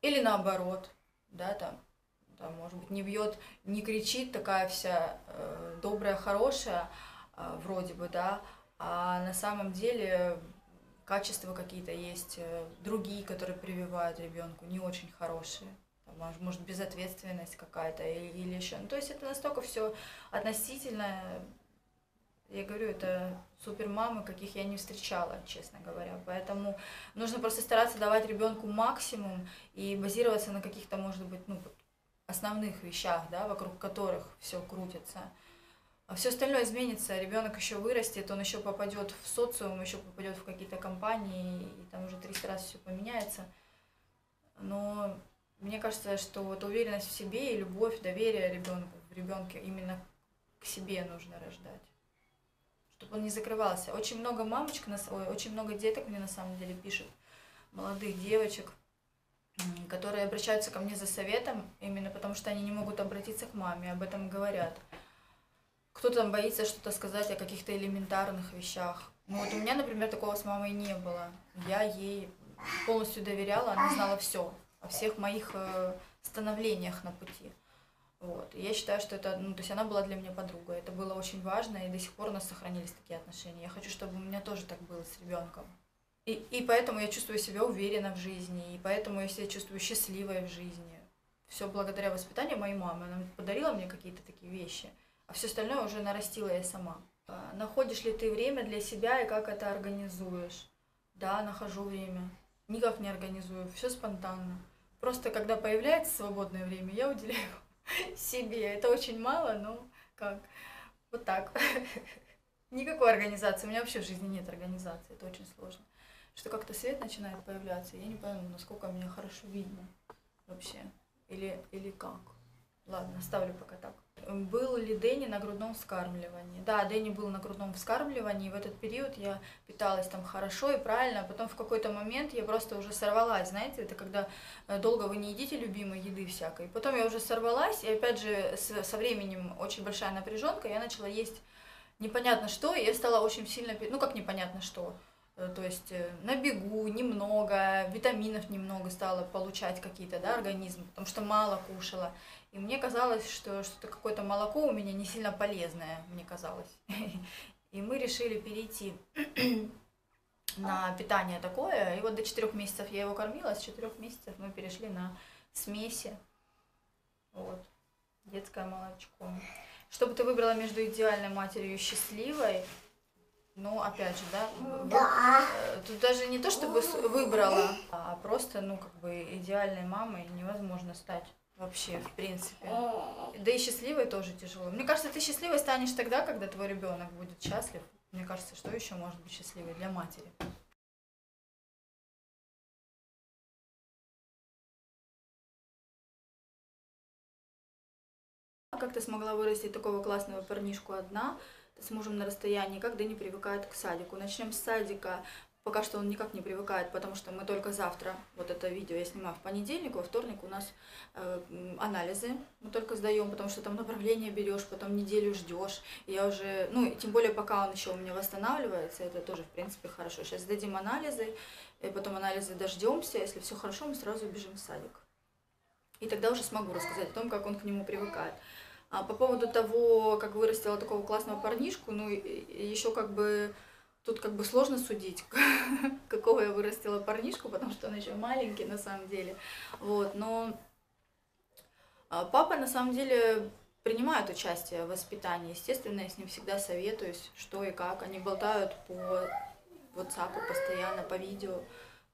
Или наоборот, да, там, там, может быть, не бьет, не кричит, такая вся э, добрая, хорошая, э, вроде бы, да, а на самом деле качества какие-то есть, э, другие, которые прививают ребенку, не очень хорошие может, безответственность какая-то или, или еще. Ну, то есть это настолько все относительно. Я говорю, это супер мамы, каких я не встречала, честно говоря. Поэтому нужно просто стараться давать ребенку максимум и базироваться на каких-то, может быть, ну, основных вещах, да, вокруг которых все крутится. А все остальное изменится, ребенок еще вырастет, он еще попадет в социум, еще попадет в какие-то компании, и там уже 300 раз все поменяется. Но мне кажется, что вот уверенность в себе и любовь, доверие ребенку, в ребенке именно к себе нужно рождать. Чтобы он не закрывался. Очень много мамочек, ой, очень много деток мне на самом деле пишут, молодых девочек, которые обращаются ко мне за советом, именно потому что они не могут обратиться к маме, об этом говорят. Кто-то там боится что-то сказать о каких-то элементарных вещах. Ну вот у меня, например, такого с мамой не было. Я ей полностью доверяла, она знала все о всех моих э, становлениях на пути. Вот. Я считаю, что это, ну, то есть она была для меня подругой. Это было очень важно, и до сих пор у нас сохранились такие отношения. Я хочу, чтобы у меня тоже так было с ребенком. И, и поэтому я чувствую себя уверенно в жизни, и поэтому я себя чувствую счастливой в жизни. Все благодаря воспитанию моей мамы. Она подарила мне какие-то такие вещи, а все остальное уже нарастила я сама. А, находишь ли ты время для себя и как это организуешь? Да, нахожу время. Никак не организую, все спонтанно. Просто когда появляется свободное время, я уделяю себе. Это очень мало, но как? Вот так. Никакой организации. У меня вообще в жизни нет организации. Это очень сложно. Что как-то свет начинает появляться. Я не пойму, насколько меня хорошо видно вообще. Или, или как. Ладно, оставлю пока так. Был ли Дэнни на грудном вскармливании? Да, Дэнни был на грудном вскармливании, и в этот период я питалась там хорошо и правильно, а потом в какой-то момент я просто уже сорвалась, знаете, это когда э, долго вы не едите любимой еды всякой. Потом я уже сорвалась, и опять же со временем очень большая напряженка, я начала есть непонятно что, и я стала очень сильно, ну как непонятно что, Э, то есть э, на бегу немного, витаминов немного стала получать какие-то, да, организм, потому что мало кушала. И мне казалось, что что-то какое-то молоко у меня не сильно полезное, мне казалось. И мы решили перейти на питание такое. И вот до четырех месяцев я его кормила, с четырех месяцев мы перешли на смеси. Вот. Детское молочко. Чтобы ты выбрала между идеальной матерью и счастливой, ну, опять же, да, да. Э, тут даже не то, чтобы выбрала, а просто, ну, как бы идеальной мамой невозможно стать вообще, в принципе. Да и счастливой тоже тяжело. Мне кажется, ты счастливой станешь тогда, когда твой ребенок будет счастлив. Мне кажется, что еще может быть счастливой для матери? Как ты смогла вырастить такого классного парнишку одна? с мужем на расстоянии, как Дэнни привыкает к садику. Начнем с садика. Пока что он никак не привыкает, потому что мы только завтра, вот это видео я снимаю в понедельник, во вторник у нас э, анализы мы только сдаем, потому что там направление берешь, потом неделю ждешь. Я уже, ну, тем более пока он еще у меня восстанавливается, это тоже, в принципе, хорошо. Сейчас сдадим анализы, и потом анализы дождемся, если все хорошо, мы сразу бежим в садик. И тогда уже смогу рассказать о том, как он к нему привыкает. А по поводу того, как вырастила такого классного парнишку, ну, еще как бы тут как бы сложно судить, какого я вырастила парнишку, потому что он еще маленький на самом деле. Вот, но а, папа на самом деле принимает участие в воспитании. Естественно, я с ним всегда советуюсь, что и как. Они болтают по WhatsApp постоянно, по видео.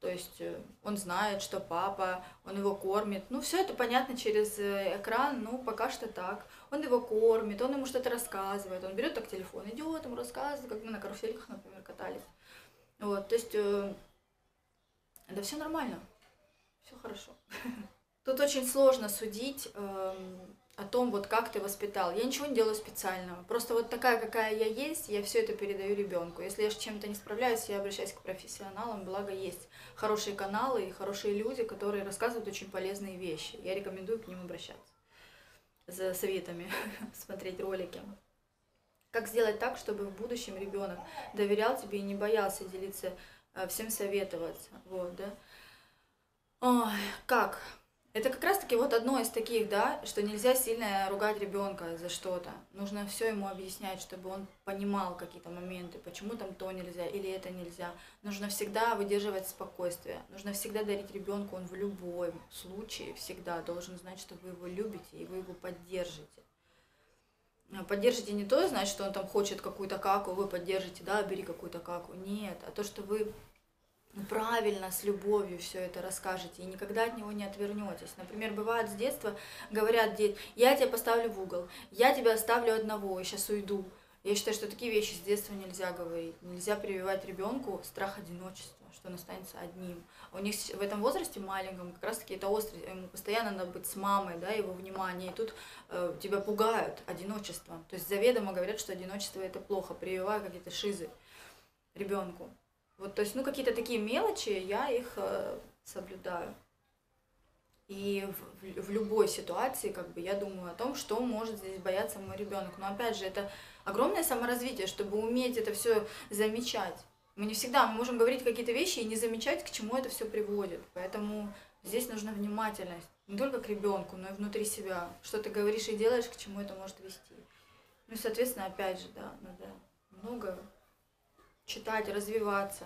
То есть э, он знает, что папа, он его кормит. Ну, все это понятно через э, экран, ну, пока что так. Он его кормит, он ему что-то рассказывает. Он берет так телефон, идет, ему рассказывает, как мы на карусельках, например, катались. Вот, то есть, э, да все нормально, все хорошо. Тут очень сложно судить, эм, о том, вот как ты воспитал. Я ничего не делаю специального. Просто вот такая, какая я есть, я все это передаю ребенку. Если я с чем-то не справляюсь, я обращаюсь к профессионалам, благо есть хорошие каналы и хорошие люди, которые рассказывают очень полезные вещи. Я рекомендую к ним обращаться за советами, смотреть ролики. Как сделать так, чтобы в будущем ребенок доверял тебе и не боялся делиться, э, всем советоваться. Вот, да? Ой, как? Это как раз-таки вот одно из таких, да, что нельзя сильно ругать ребенка за что-то. Нужно все ему объяснять, чтобы он понимал какие-то моменты, почему там то нельзя или это нельзя. Нужно всегда выдерживать спокойствие. Нужно всегда дарить ребенку, он в любом случае всегда должен знать, что вы его любите и вы его поддержите. А поддержите не то, значит, что он там хочет какую-то каку, вы поддержите, да, бери какую-то каку. Нет, а то, что вы правильно, с любовью все это расскажете и никогда от него не отвернетесь. Например, бывает с детства, говорят дети, я тебя поставлю в угол, я тебя оставлю одного, и сейчас уйду. Я считаю, что такие вещи с детства нельзя говорить. Нельзя прививать ребенку страх одиночества, что он останется одним. У них в этом возрасте маленьком как раз таки это острый, ему постоянно надо быть с мамой, да, его внимание. И тут э, тебя пугают одиночеством. То есть заведомо говорят, что одиночество это плохо, прививая какие-то шизы ребенку. Вот, то есть, ну, какие-то такие мелочи, я их э, соблюдаю. И в, в любой ситуации, как бы, я думаю о том, что может здесь бояться мой ребенок. Но опять же, это огромное саморазвитие, чтобы уметь это все замечать. Мы не всегда мы можем говорить какие-то вещи и не замечать, к чему это все приводит. Поэтому здесь нужна внимательность не только к ребенку, но и внутри себя. Что ты говоришь и делаешь, к чему это может вести. Ну и, соответственно, опять же, да, надо много читать, развиваться.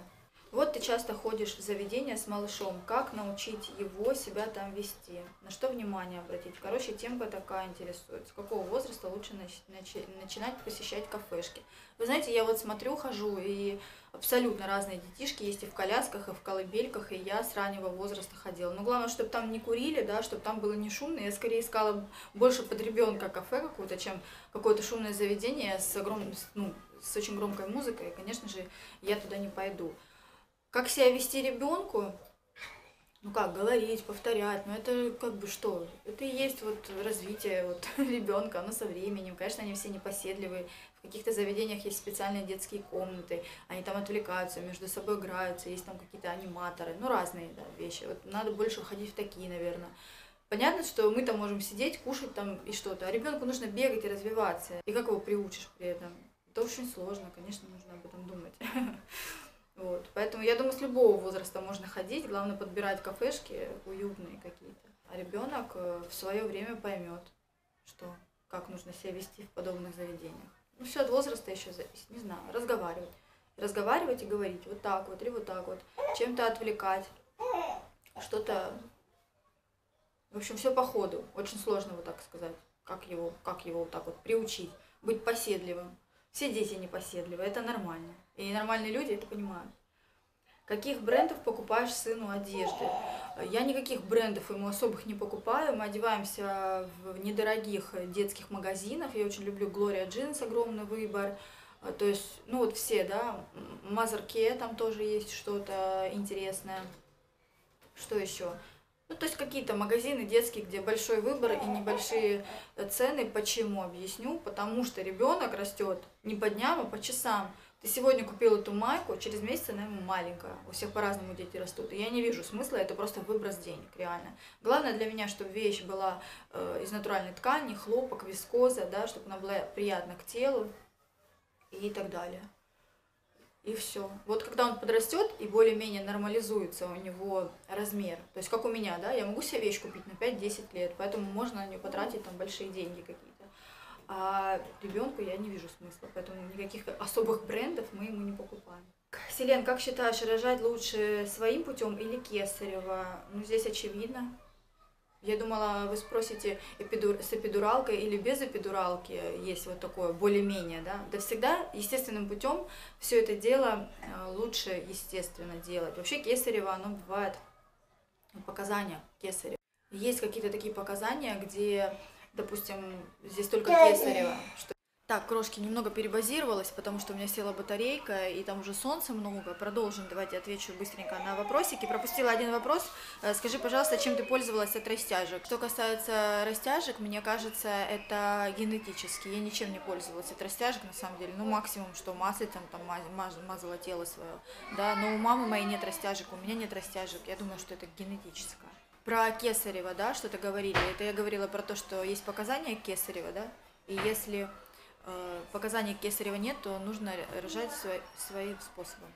Вот ты часто ходишь в заведение с малышом. Как научить его себя там вести? На что внимание обратить? Короче, темка такая интересует. С какого возраста лучше начи начинать посещать кафешки? Вы знаете, я вот смотрю, хожу, и абсолютно разные детишки есть и в колясках, и в колыбельках, и я с раннего возраста ходила. Но главное, чтобы там не курили, да, чтобы там было не шумно. Я скорее искала больше под ребенка кафе какое-то, чем какое-то шумное заведение с огромным, ну, с очень громкой музыкой, и, конечно же, я туда не пойду. Как себя вести ребенку? Ну как, говорить, повторять, но это как бы что? Это и есть вот развитие вот ребенка, оно со временем. Конечно, они все непоседливые. В каких-то заведениях есть специальные детские комнаты, они там отвлекаются, между собой играются, есть там какие-то аниматоры, ну разные да, вещи. Вот надо больше ходить в такие, наверное. Понятно, что мы там можем сидеть, кушать там и что-то, а ребенку нужно бегать и развиваться. И как его приучишь при этом? Это очень сложно, конечно, нужно об этом думать. Вот. Поэтому я думаю, с любого возраста можно ходить, главное подбирать кафешки уютные какие-то. А ребенок э, в свое время поймет, что как нужно себя вести в подобных заведениях. Ну, все от возраста еще зависит, не знаю, разговаривать. Разговаривать и говорить вот так вот или вот так вот, чем-то отвлекать, что-то... В общем, все по ходу. Очень сложно вот так сказать, как его, как его вот так вот приучить, быть поседливым. Все дети непоседливые, это нормально. И нормальные люди это понимают. Каких брендов покупаешь сыну одежды? Я никаких брендов ему особых не покупаю. Мы одеваемся в недорогих детских магазинах. Я очень люблю Gloria Jeans, огромный выбор. То есть, ну вот все, да, Мазерке там тоже есть что-то интересное. Что еще? Ну, то есть какие-то магазины детские, где большой выбор и небольшие цены. Почему? Объясню. Потому что ребенок растет не по дням, а по часам. Ты сегодня купил эту майку, через месяц она ему маленькая. У всех по-разному дети растут. И я не вижу смысла, это просто выброс денег, реально. Главное для меня, чтобы вещь была э, из натуральной ткани, хлопок, вискоза, да, чтобы она была приятна к телу и так далее. И все. Вот когда он подрастет и более-менее нормализуется у него размер, то есть как у меня, да, я могу себе вещь купить на 5-10 лет, поэтому можно на нее потратить там большие деньги какие-то. А ребенку я не вижу смысла, поэтому никаких особых брендов мы ему не покупаем. Селен, как считаешь, рожать лучше своим путем или кесарево? Ну, здесь очевидно. Я думала, вы спросите, эпидур... с эпидуралкой или без эпидуралки есть вот такое, более-менее, да? Да всегда естественным путем все это дело э, лучше, естественно, делать. Вообще кесарево, оно бывает, показания кесарева. Есть какие-то такие показания, где допустим, здесь только кесарево. Что... Так, крошки, немного перебазировалась, потому что у меня села батарейка, и там уже солнца много. Продолжим, давайте отвечу быстренько на вопросики. Пропустила один вопрос. Э, скажи, пожалуйста, чем ты пользовалась от растяжек? Что касается растяжек, мне кажется, это генетически. Я ничем не пользовалась от растяжек, на самом деле. Ну, максимум, что маслицем там мазала тело свое. Да, но у мамы моей нет растяжек, у меня нет растяжек. Я думаю, что это генетическое. Про Кесарева, да, что-то говорили. Это я говорила про то, что есть показания Кесарева, да, и если показаний Кесарева нет, то нужно рожать свой, своим способом.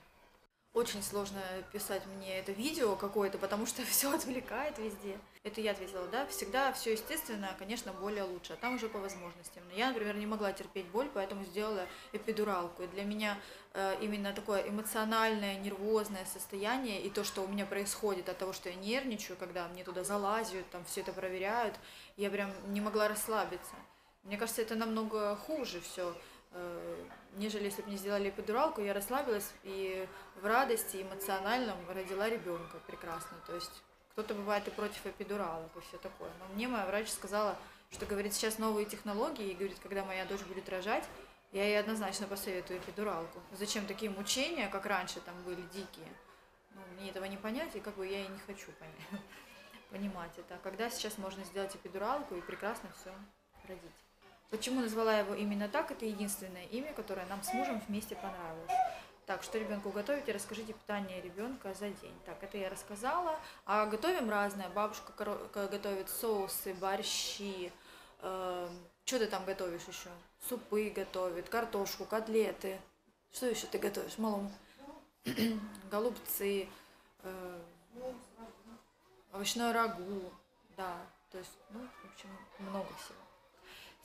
Очень сложно писать мне это видео какое-то, потому что все отвлекает везде. Это я ответила, да, всегда все естественно, конечно, более лучше, а там уже по возможностям. Но я, например, не могла терпеть боль, поэтому сделала эпидуралку. И для меня э, именно такое эмоциональное, нервозное состояние и то, что у меня происходит от того, что я нервничаю, когда мне туда залазят, там все это проверяют, я прям не могла расслабиться. Мне кажется, это намного хуже все Э, нежели если бы мне сделали эпидуралку, я расслабилась и в радости эмоциональном родила ребенка прекрасно. То есть кто-то бывает и против эпидуралок и все такое. Но мне моя врач сказала, что, говорит, сейчас новые технологии, и, говорит, когда моя дочь будет рожать, я ей однозначно посоветую эпидуралку. Зачем такие мучения, как раньше там были, дикие? Ну, мне этого не понять, и как бы я и не хочу понять, понимать это. Когда сейчас можно сделать эпидуралку и прекрасно все родить. Почему назвала его именно так? Это единственное имя, которое нам с мужем вместе понравилось. Так, что ребенку готовите, расскажите питание ребенка за день. Так, это я рассказала. А готовим разное. Бабушка готовит соусы, борщи. Э, что ты там готовишь еще? Супы готовит, картошку, котлеты. Что еще ты готовишь, малому? Голубцы, э, овощное рагу. Да, то есть, ну, в общем, много всего.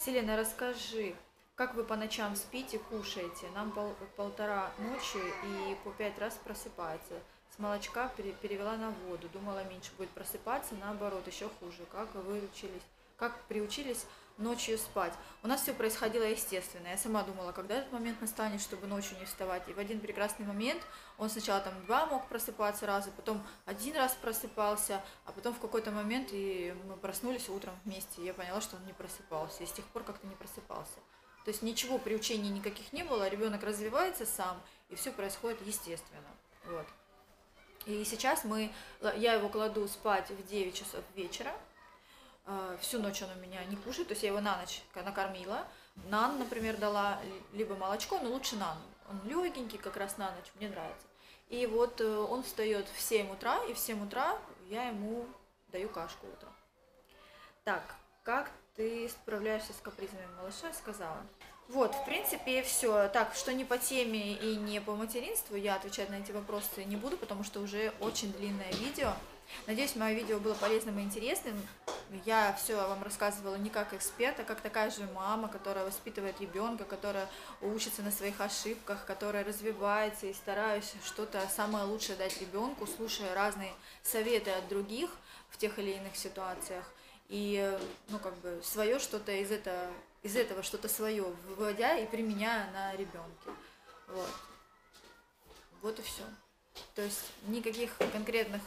Селена, расскажи, как вы по ночам спите, кушаете? Нам пол, полтора ночи и по пять раз просыпается. С молочка перевела на воду. Думала, меньше будет просыпаться, наоборот, еще хуже. Как вы учились? Как приучились ночью спать. У нас все происходило естественно. Я сама думала, когда этот момент настанет, чтобы ночью не вставать. И в один прекрасный момент он сначала там два мог просыпаться раза, потом один раз просыпался, а потом в какой-то момент и мы проснулись утром вместе. И я поняла, что он не просыпался. И с тех пор как-то не просыпался. То есть ничего, приучений никаких не было, ребенок развивается сам, и все происходит естественно. Вот. И сейчас мы, я его кладу спать в 9 часов вечера, всю ночь он у меня не кушает, то есть я его на ночь накормила. Нан, например, дала либо молочко, но лучше нан. Он легенький как раз на ночь, мне нравится. И вот э, он встает в 7 утра, и в 7 утра я ему даю кашку утром. Так, как ты справляешься с капризами малыша, сказала. Вот, в принципе, все. Так, что не по теме и не по материнству, я отвечать на эти вопросы не буду, потому что уже очень длинное видео. Надеюсь, мое видео было полезным и интересным. Я все вам рассказывала не как эксперт, а как такая же мама, которая воспитывает ребенка, которая учится на своих ошибках, которая развивается и стараюсь что-то самое лучшее дать ребенку, слушая разные советы от других в тех или иных ситуациях. И, ну, как бы, свое что-то из этого, из этого что-то свое выводя и применяя на ребенке. Вот. Вот и все. То есть никаких конкретных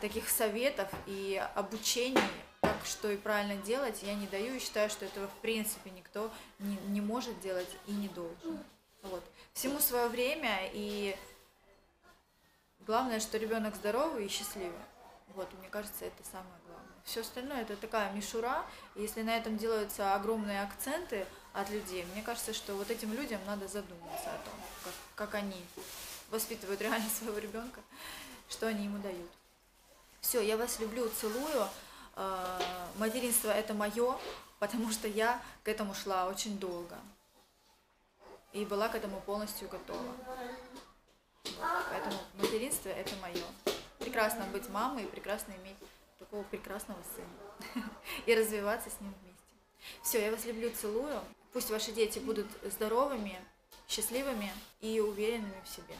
таких советов и обучений, как что и правильно делать, я не даю и считаю, что этого в принципе никто не, не может делать и не должен. Вот. Всему свое время и главное, что ребенок здоровый и счастливый. Вот, мне кажется, это самое главное. Все остальное это такая мишура. И если на этом делаются огромные акценты от людей, мне кажется, что вот этим людям надо задуматься о том, как, как они воспитывают реально своего ребенка, что они ему дают. Все, я вас люблю, целую. А, материнство это мое, потому что я к этому шла очень долго. И была к этому полностью готова. Поэтому материнство это мое. Прекрасно быть мамой и прекрасно иметь такого прекрасного сына. И развиваться с ним вместе. Все, я вас люблю, целую. Пусть ваши дети будут здоровыми, счастливыми и уверенными в себе.